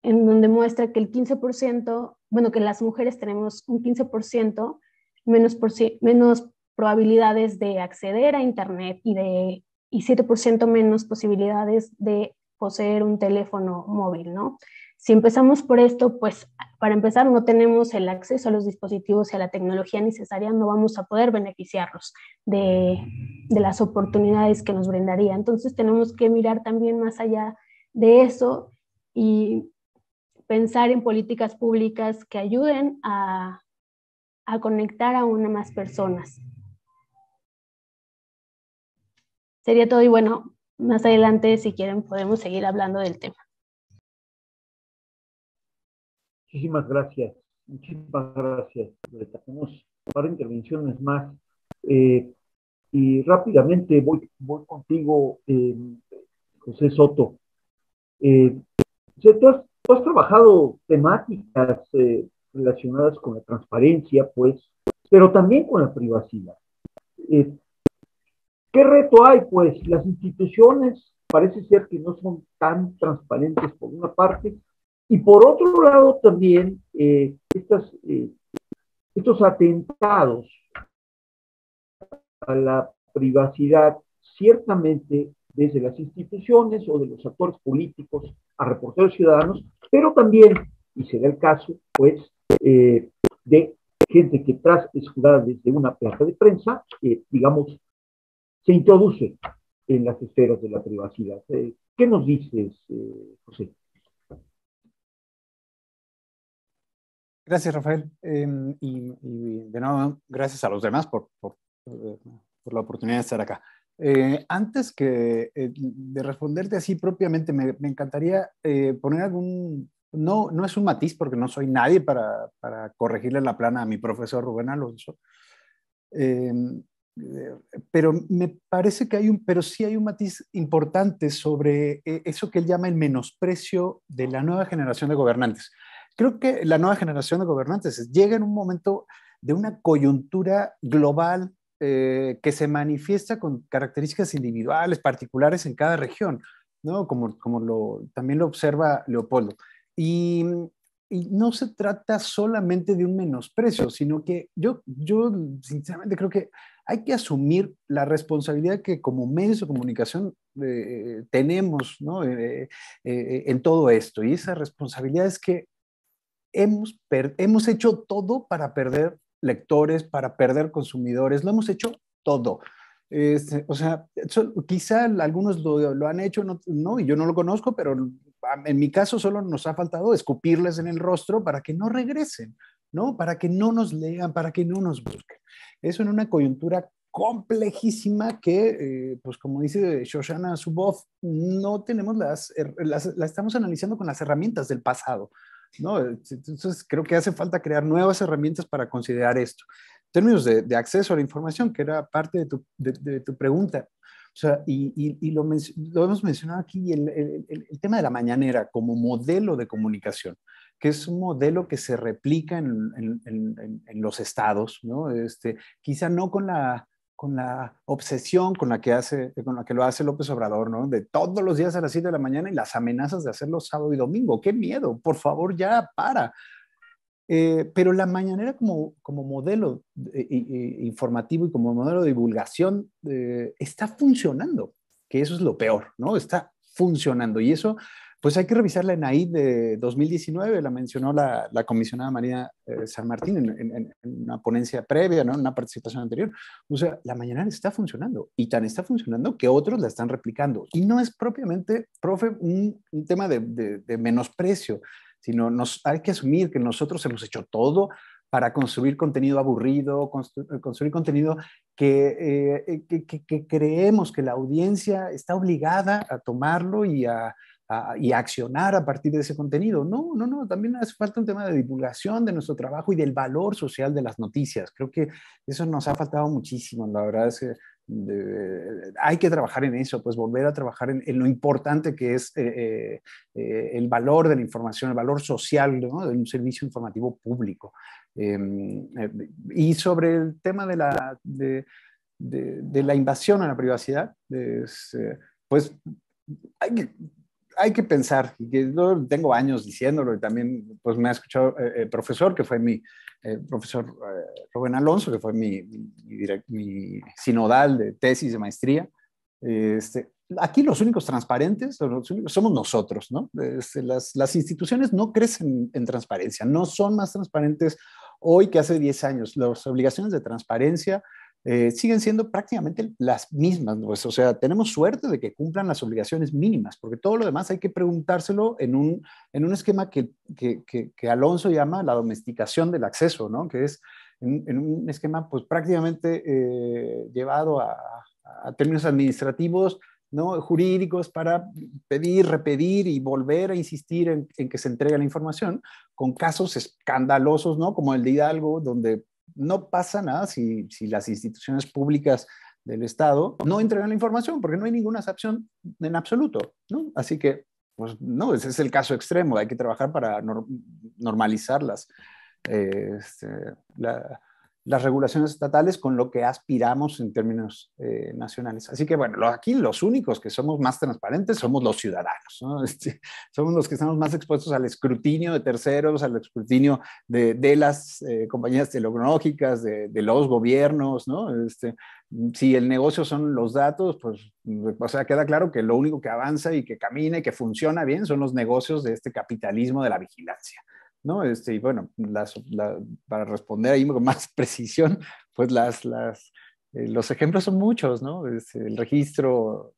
en donde muestra que el 15%, bueno, que las mujeres tenemos un 15% menos, por, menos probabilidades de acceder a Internet y, de, y 7% menos posibilidades de poseer un teléfono móvil, ¿no? Si empezamos por esto, pues para empezar no tenemos el acceso a los dispositivos y a la tecnología necesaria, no vamos a poder beneficiarnos de, las oportunidades que nos brindaría. Entonces tenemos que mirar también más allá de eso y pensar en políticas públicas que ayuden a, a conectar a una más personas. Sería todo y bueno, más adelante si quieren podemos seguir hablando del tema. Muchísimas gracias. Muchísimas gracias. Tenemos un par de intervenciones más. Eh, y rápidamente voy, voy contigo, eh, José Soto. Eh, tú, has, trabajado temáticas relacionadas con la transparencia, pues, pero también con la privacidad. ¿Qué reto hay? Pues las instituciones parece ser que no son tan transparentes por una parte, y por otro lado también eh, eh, estos atentados a la privacidad, ciertamente desde las instituciones o de los actores políticos a reporteros ciudadanos, pero también, y se da el caso, pues, eh, de gente que tras es juzgada desde una plaza de prensa, digamos, se introduce en las esferas de la privacidad. ¿Qué nos dices, José? Gracias, Rafael. Em, y, de nuevo, gracias a los demás por, por, por la oportunidad de estar acá. Eh, antes que eh, de responderte así propiamente, me, me encantaría eh, poner algún, no, no es un matiz porque no soy nadie para, para corregirle la plana a mi profesor Rubén Alonso, em, pero me parece que hay un, pero sí hay un matiz importante sobre eso que él llama el menosprecio de la nueva generación de gobernantes. Creo que la nueva generación de gobernantes llega en un momento de una coyuntura global eh, que se manifiesta con características individuales, particulares en cada región, ¿no? Como, como lo, también lo observa Leopoldo. Y, y, no se trata solamente de un menosprecio, sino que yo, yo sinceramente creo que hay que asumir la responsabilidad que como medios de comunicación eh, tenemos ¿no? Eh, en todo esto. Y esa responsabilidad es que hemos, hemos hecho todo para perder lectores, para perder consumidores, lo hemos hecho todo. Este, o sea, quizá algunos lo, han hecho, no, y yo no lo conozco, pero en mi caso solo nos ha faltado escupirles en el rostro para que no regresen, ¿no? Para que no nos lean, para que no nos busquen. Eso en una coyuntura complejísima que, eh, pues como dice Shoshana Zuboff, no tenemos las, las, la estamos analizando con las herramientas del pasado. ¿No? Entonces, creo que hace falta crear nuevas herramientas para considerar esto. En términos de, acceso a la información, que era parte de tu, de, tu pregunta, o sea, y, y, lo, lo, hemos mencionado aquí, el, el, el, tema de la mañanera como modelo de comunicación, que es un modelo que se replica en, en, en los estados, ¿no? Este, quizá no con la con la obsesión con la que hace, con la que lo hace López Obrador, ¿no? De todos los días a las 7 de la mañana y las amenazas de hacerlo sábado y domingo. ¡Qué miedo! Por favor, ya para. Eh, pero la mañanera como, como modelo eh, informativo y como modelo de divulgación eh, está funcionando, que eso es lo peor, ¿no? Está funcionando. Y eso pues hay que revisar la ENAID de 2019, la mencionó la, comisionada María eh, San Martín en, una ponencia previa, ¿no? en una participación anterior. O sea, la mañana está funcionando y tan está funcionando que otros la están replicando. Y no es propiamente, profe, un, tema de, menosprecio, sino nos, hay que asumir que nosotros hemos hecho todo para construir contenido aburrido, construir, contenido que, eh, que, que, creemos que la audiencia está obligada a tomarlo y a, y accionar a partir de ese contenido. No, no, no, también hace falta un tema de divulgación de nuestro trabajo y del valor social de las noticias. Creo que eso nos ha faltado muchísimo, la verdad es que hay que trabajar en eso, pues volver a trabajar en, lo importante que es eh, eh, eh, el valor de la información, el valor social de un servicio informativo público. Em, y sobre el tema de la, de, de la invasión a la privacidad, pues hay que hay que pensar, y que yo tengo años diciéndolo y también pues me ha escuchado el eh, eh, profesor, que fue mi eh, profesor Rubén Alonso, que fue mi, mi, sinodal de tesis de maestría. Este, aquí los únicos transparentes somos nosotros, ¿no? Este, las, las, instituciones no crecen en transparencia, no son más transparentes hoy que hace 10 años. Las obligaciones de transparencia eh, siguen siendo prácticamente las mismas. Pues, o sea, tenemos suerte de que cumplan las obligaciones mínimas, porque todo lo demás hay que preguntárselo en un, en un esquema que, que, que, Alonso llama la domesticación del acceso, ¿no? que es en, un esquema pues, prácticamente eh, llevado a, términos administrativos. ¿no? jurídicos para pedir, repetir y volver a insistir en, en, que se entregue la información, con casos escandalosos, ¿no? como el de Hidalgo, donde no pasa nada si, las instituciones públicas del Estado no entregan la información, porque no hay ninguna excepción en absoluto, ¿no? Así que, pues no, ese es el caso extremo, hay que trabajar para normalizarlas. Este, la, las regulaciones estatales con lo que aspiramos en términos eh, nacionales. Así que bueno, aquí los únicos que somos más transparentes somos los ciudadanos, ¿no? este, somos los que estamos más expuestos al escrutinio de terceros, al escrutinio de, de las eh, compañías tecnológicas, de, los gobiernos, ¿no? Este, si el negocio son los datos, pues, o sea, queda claro que lo único que avanza y que camina y que funciona bien son los negocios de este capitalismo de la vigilancia. ¿No? Este, y bueno, para responder ahí con más precisión, pues las, las, los ejemplos son muchos, ¿no? el registro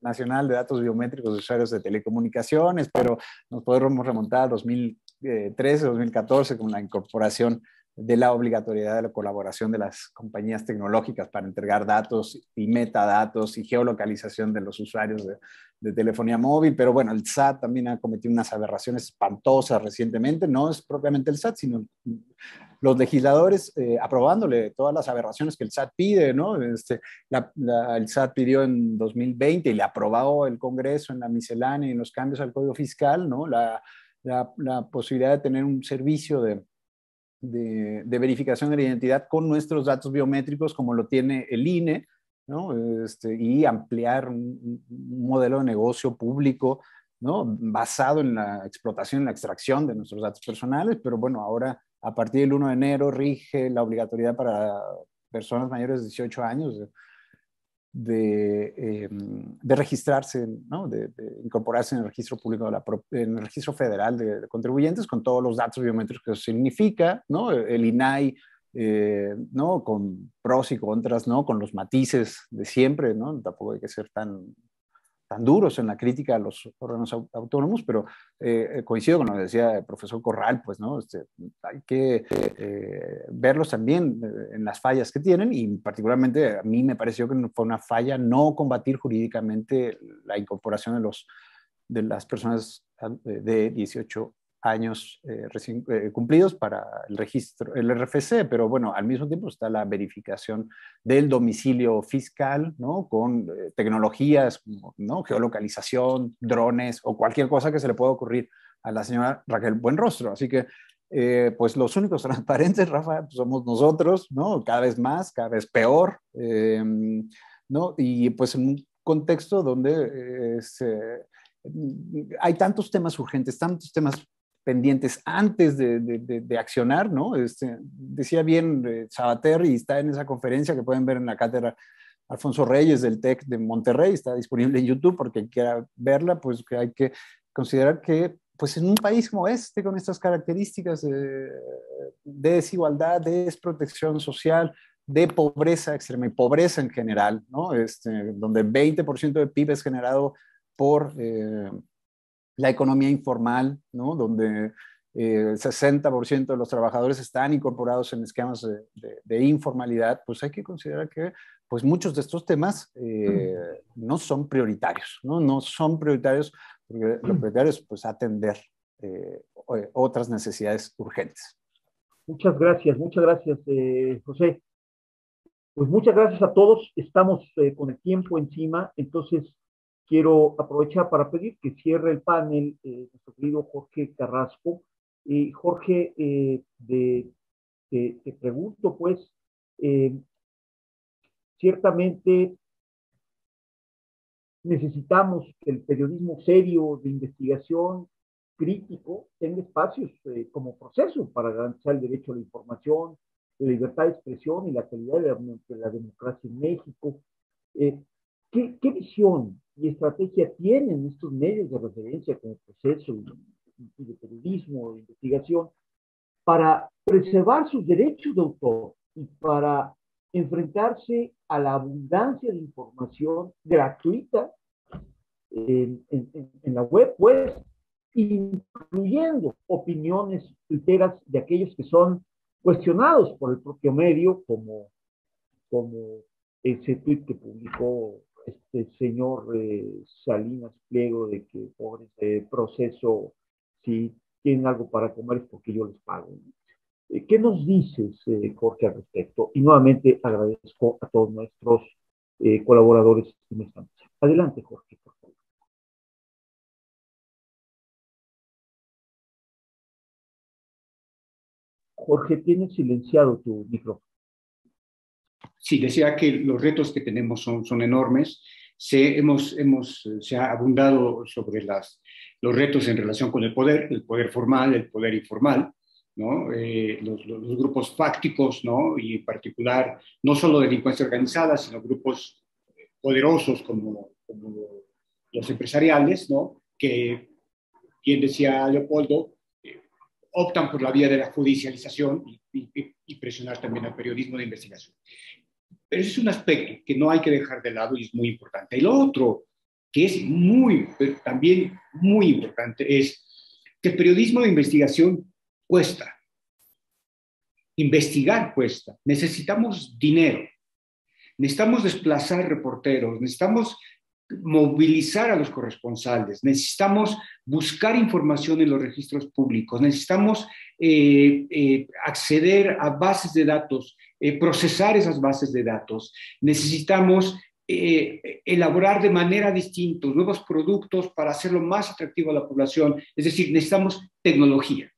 nacional de datos biométricos de usuarios de telecomunicaciones, pero nos podemos remontar a 2013, 2014 con la incorporación de la obligatoriedad de la colaboración de las compañías tecnológicas para entregar datos y metadatos y geolocalización de los usuarios de, telefonía móvil, pero bueno, el SAT también ha cometido unas aberraciones espantosas recientemente, no es propiamente el SAT, sino los legisladores eh, aprobándole todas las aberraciones que el SAT pide, ¿no? Este, el SAT pidió en 2020 y le aprobó el Congreso en la miscelánea y en los cambios al Código Fiscal, ¿no? La, la posibilidad de tener un servicio de de, verificación de la identidad con nuestros datos biométricos como lo tiene el INE, ¿no? Este, y ampliar un, modelo de negocio público ¿no? basado en la explotación, en la extracción de nuestros datos personales, pero bueno, ahora a partir del 1 de enero rige la obligatoriedad para personas mayores de 18 años em, de registrarse, ¿no? de, incorporarse en el registro público, de la, en el registro federal de, contribuyentes con todos los datos biométricos que eso significa, ¿no? el INAI, eh, ¿no? con pros y contras, ¿no? con los matices de siempre, ¿no? tampoco hay que ser tan tan duros en la crítica a los órganos autónomos, pero eh, eh, coincido con lo que decía el profesor Corral, pues, ¿no? Este, hay que eh, verlos también en las fallas que tienen y particularmente a mí me pareció que fue una falla no combatir jurídicamente la incorporación de, los, de las personas de 18 años eh, recién eh, cumplidos para el registro, el RFC, pero bueno, al mismo tiempo está la verificación del domicilio fiscal, ¿no? Con eh, tecnologías, ¿no? Geolocalización, drones o cualquier cosa que se le pueda ocurrir a la señora Raquel Buenrostro. Así que, pues los únicos transparentes, Rafa, somos nosotros, ¿no? Cada vez más, cada vez peor, em, ¿no? Y pues en un contexto donde hay tantos temas urgentes, tantos temas pendientes antes de, de, accionar, ¿no? Este, decía bien eh, Sabater y está en esa conferencia que pueden ver en la cátedra Alfonso Reyes del TEC de Monterrey, está disponible en YouTube porque quiera verla, pues que hay que considerar que pues en un país como este, con estas características de, desigualdad, de desprotección social, de pobreza extrema y pobreza en general, ¿no? Este, donde 20% de PIB es generado por eh, la economía informal, ¿no? donde el eh, 60% de los trabajadores están incorporados en esquemas de, informalidad, pues hay que considerar que pues muchos de estos temas eh, no son prioritarios, ¿no? no son prioritarios porque lo prioritario es pues, atender eh, otras necesidades urgentes. Muchas gracias, muchas gracias, José. Pues muchas gracias a todos. Estamos con el tiempo encima, entonces quiero aprovechar para pedir que cierre el panel eh, nuestro querido Jorge Carrasco. y Jorge, eh, te pregunto, pues, eh, ciertamente necesitamos que el periodismo serio de investigación crítico tenga espacios como proceso para garantizar el derecho a la información, la libertad de expresión y la calidad de la, democracia en México. ¿qué, ¿Qué visión y estrategia tienen estos medios de referencia como proceso de periodismo, de investigación, para preservar sus derechos de autor y para enfrentarse a la abundancia de información gratuita en, la web, pues, incluyendo opiniones enteras de aquellos que son cuestionados por el propio medio, como, como ese tweet que publicó este señor eh, Salinas Pliego de que por ese proceso, si tienen algo para comer es porque yo les pago. Eh, ¿Qué nos dices, eh, Jorge, al respecto? Y nuevamente agradezco a todos nuestros colaboradores. Adelante, Jorge, por favor. Jorge, tienes silenciado tu micrófono sí, decía que los retos que tenemos son, son enormes. Se, hemos, hemos, se ha abundado sobre las, los retos en relación con el poder, el poder formal, el poder informal, ¿no? Eh, los, los, grupos fácticos, ¿no? y en particular, no solo delincuencia organizada, sino grupos poderosos como, como los empresariales, ¿no? que, bien decía Leopoldo, eh, optan por la vía de la judicialización y, y, y presionar también al periodismo de investigación. Ese es un aspecto que no hay que dejar de lado y es muy importante. El otro, que es muy, también muy importante, es que el periodismo de investigación cuesta. Investigar cuesta. Necesitamos dinero. Necesitamos desplazar reporteros, necesitamos movilizar a los corresponsales, necesitamos buscar información en los registros públicos, necesitamos eh, eh, acceder a bases de datos, eh, procesar esas bases de datos, necesitamos elaborar de manera distinta nuevos productos para hacerlo más atractivo a la población, es decir, necesitamos tecnología,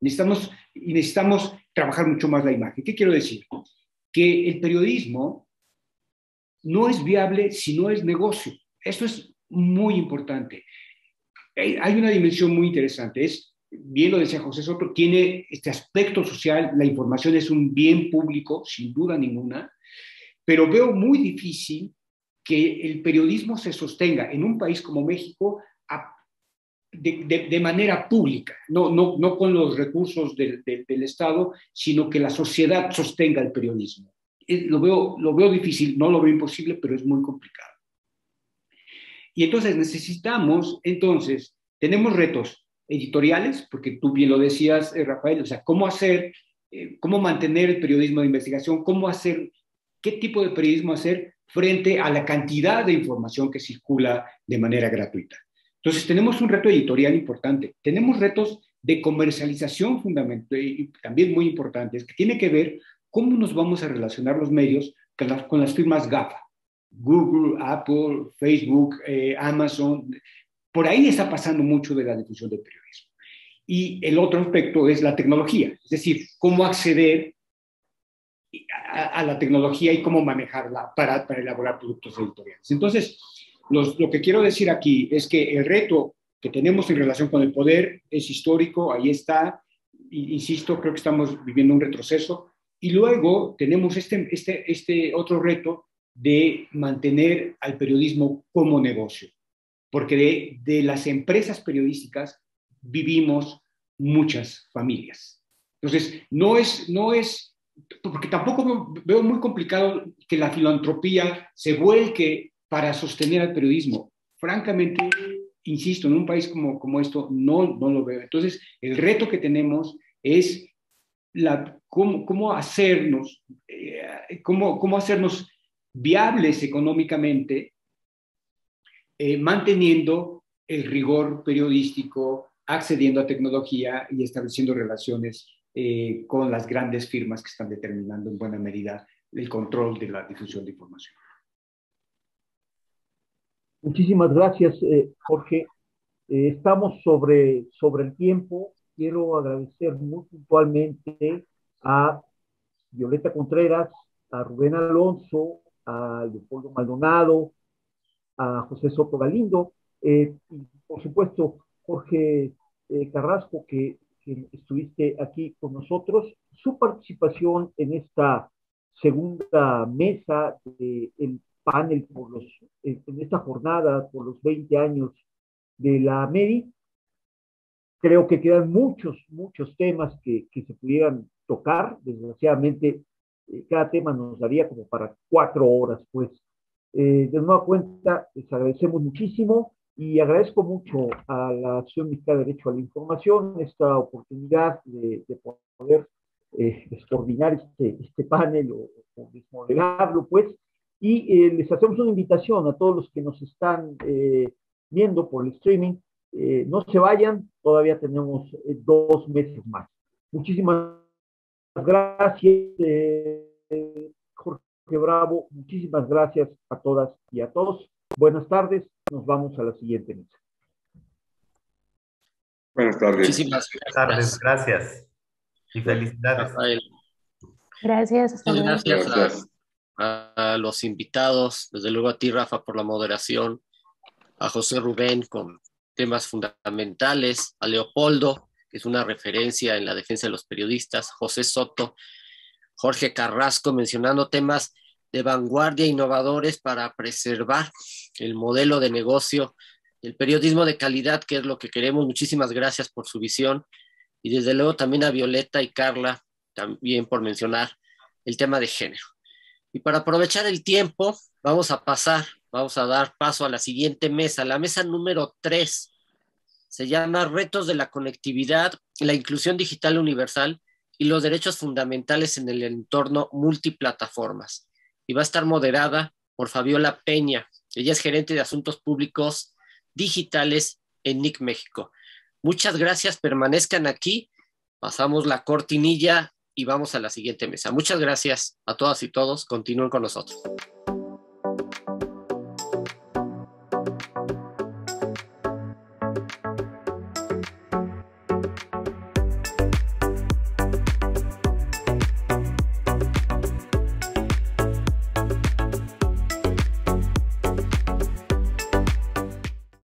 necesitamos, y necesitamos trabajar mucho más la imagen. ¿Qué quiero decir? Que el periodismo no es viable si no es negocio. Esto es muy importante. Hay una dimensión muy interesante. Es, bien lo decía José Soto, tiene este aspecto social. La información es un bien público, sin duda ninguna, pero veo muy difícil que el periodismo se sostenga en un país como México de, manera pública, no, no, no con los recursos del, del Estado, sino que la sociedad sostenga el periodismo. Lo veo, lo veo difícil, no lo veo imposible, pero es muy complicado. Y entonces necesitamos, entonces, tenemos retos editoriales, porque tú bien lo decías, eh, Rafael, o sea, cómo hacer, eh, cómo mantener el periodismo de investigación, cómo hacer, qué tipo de periodismo hacer frente a la cantidad de información que circula de manera gratuita. Entonces, tenemos un reto editorial importante, tenemos retos de comercialización fundamental y también muy importantes, que tiene que ver cómo nos vamos a relacionar los medios con las, con las firmas GAFA. Google, Apple, Facebook, eh, Amazon. Por ahí está pasando mucho de la difusión del periodismo. Y el otro aspecto es la tecnología, es decir, cómo acceder a, la tecnología y cómo manejarla para, para elaborar productos editoriales. Entonces, lo que quiero decir aquí es que el reto que tenemos en relación con el poder es histórico, ahí está, insisto, creo que estamos viviendo un retroceso, y luego tenemos este, este, este otro reto de mantener al periodismo como negocio, porque de, las empresas periodísticas vivimos muchas familias. Entonces, no es, no es, porque tampoco veo muy complicado que la filantropía se vuelque para sostener al periodismo. Francamente, insisto, en un país como, como esto no, no lo veo. Entonces, el reto que tenemos es la, cómo, cómo hacernos, eh, cómo, cómo hacernos viables económicamente, eh, manteniendo el rigor periodístico, accediendo a tecnología y estableciendo relaciones eh, con las grandes firmas que están determinando en buena medida el control de la difusión de información. Muchísimas gracias, eh, Jorge. estamos sobre, sobre el tiempo. Quiero agradecer muy puntualmente a Violeta Contreras, a Rubén Alonso, a Leopoldo Maldonado, a José Soto Galindo, eh, y por supuesto Jorge eh, Carrasco, que, estuviste aquí con nosotros. Su participación en esta segunda mesa del panel por los, en esta jornada por los 20 años de la MEDI. Creo que quedan muchos, muchos temas que, que se pudieran tocar. Desgraciadamente, eh, cada tema nos daría como para cuatro horas, pues. Eh, de nueva cuenta, les agradecemos muchísimo y agradezco mucho a la Acción Mexicana de Derecho a la Información esta oportunidad de, poder eh, coordinar este, este panel o, o, desmodelarlo, pues. Y les hacemos una invitación a todos los que nos están viendo por el streaming. No se vayan, todavía tenemos dos meses más. Muchísimas gracias, eh, Jorge Bravo. Muchísimas gracias a todas y a todos. Buenas tardes. Nos vamos a la siguiente mesa. Buenas tardes. Muchísimas tardes. Gracias. Y felicidades. Gracias. Hasta gracias a, a, los invitados, desde luego a ti, Rafa, por la moderación, a José Rubén con temas fundamentales, a Leopoldo que es una referencia en la defensa de los periodistas, José Soto, Jorge Carrasco, mencionando temas de vanguardia innovadores para preservar el modelo de negocio, el periodismo de calidad, que es lo que queremos. Muchísimas gracias por su visión. Y desde luego también a Violeta y Carla, también por mencionar el tema de género. Y para aprovechar el tiempo, vamos a pasar, vamos a dar paso a la siguiente mesa, la mesa número 3. Se llama Retos de la Conectividad, la Inclusión Digital Universal y los Derechos Fundamentales en el Entorno Multiplataformas. Y va a estar moderada por Fabiola Peña. Ella es gerente de Asuntos Públicos Digitales en NIC México. Muchas gracias, permanezcan aquí. Pasamos la cortinilla y vamos a la siguiente mesa. Muchas gracias a todas y todos. Continúen con nosotros.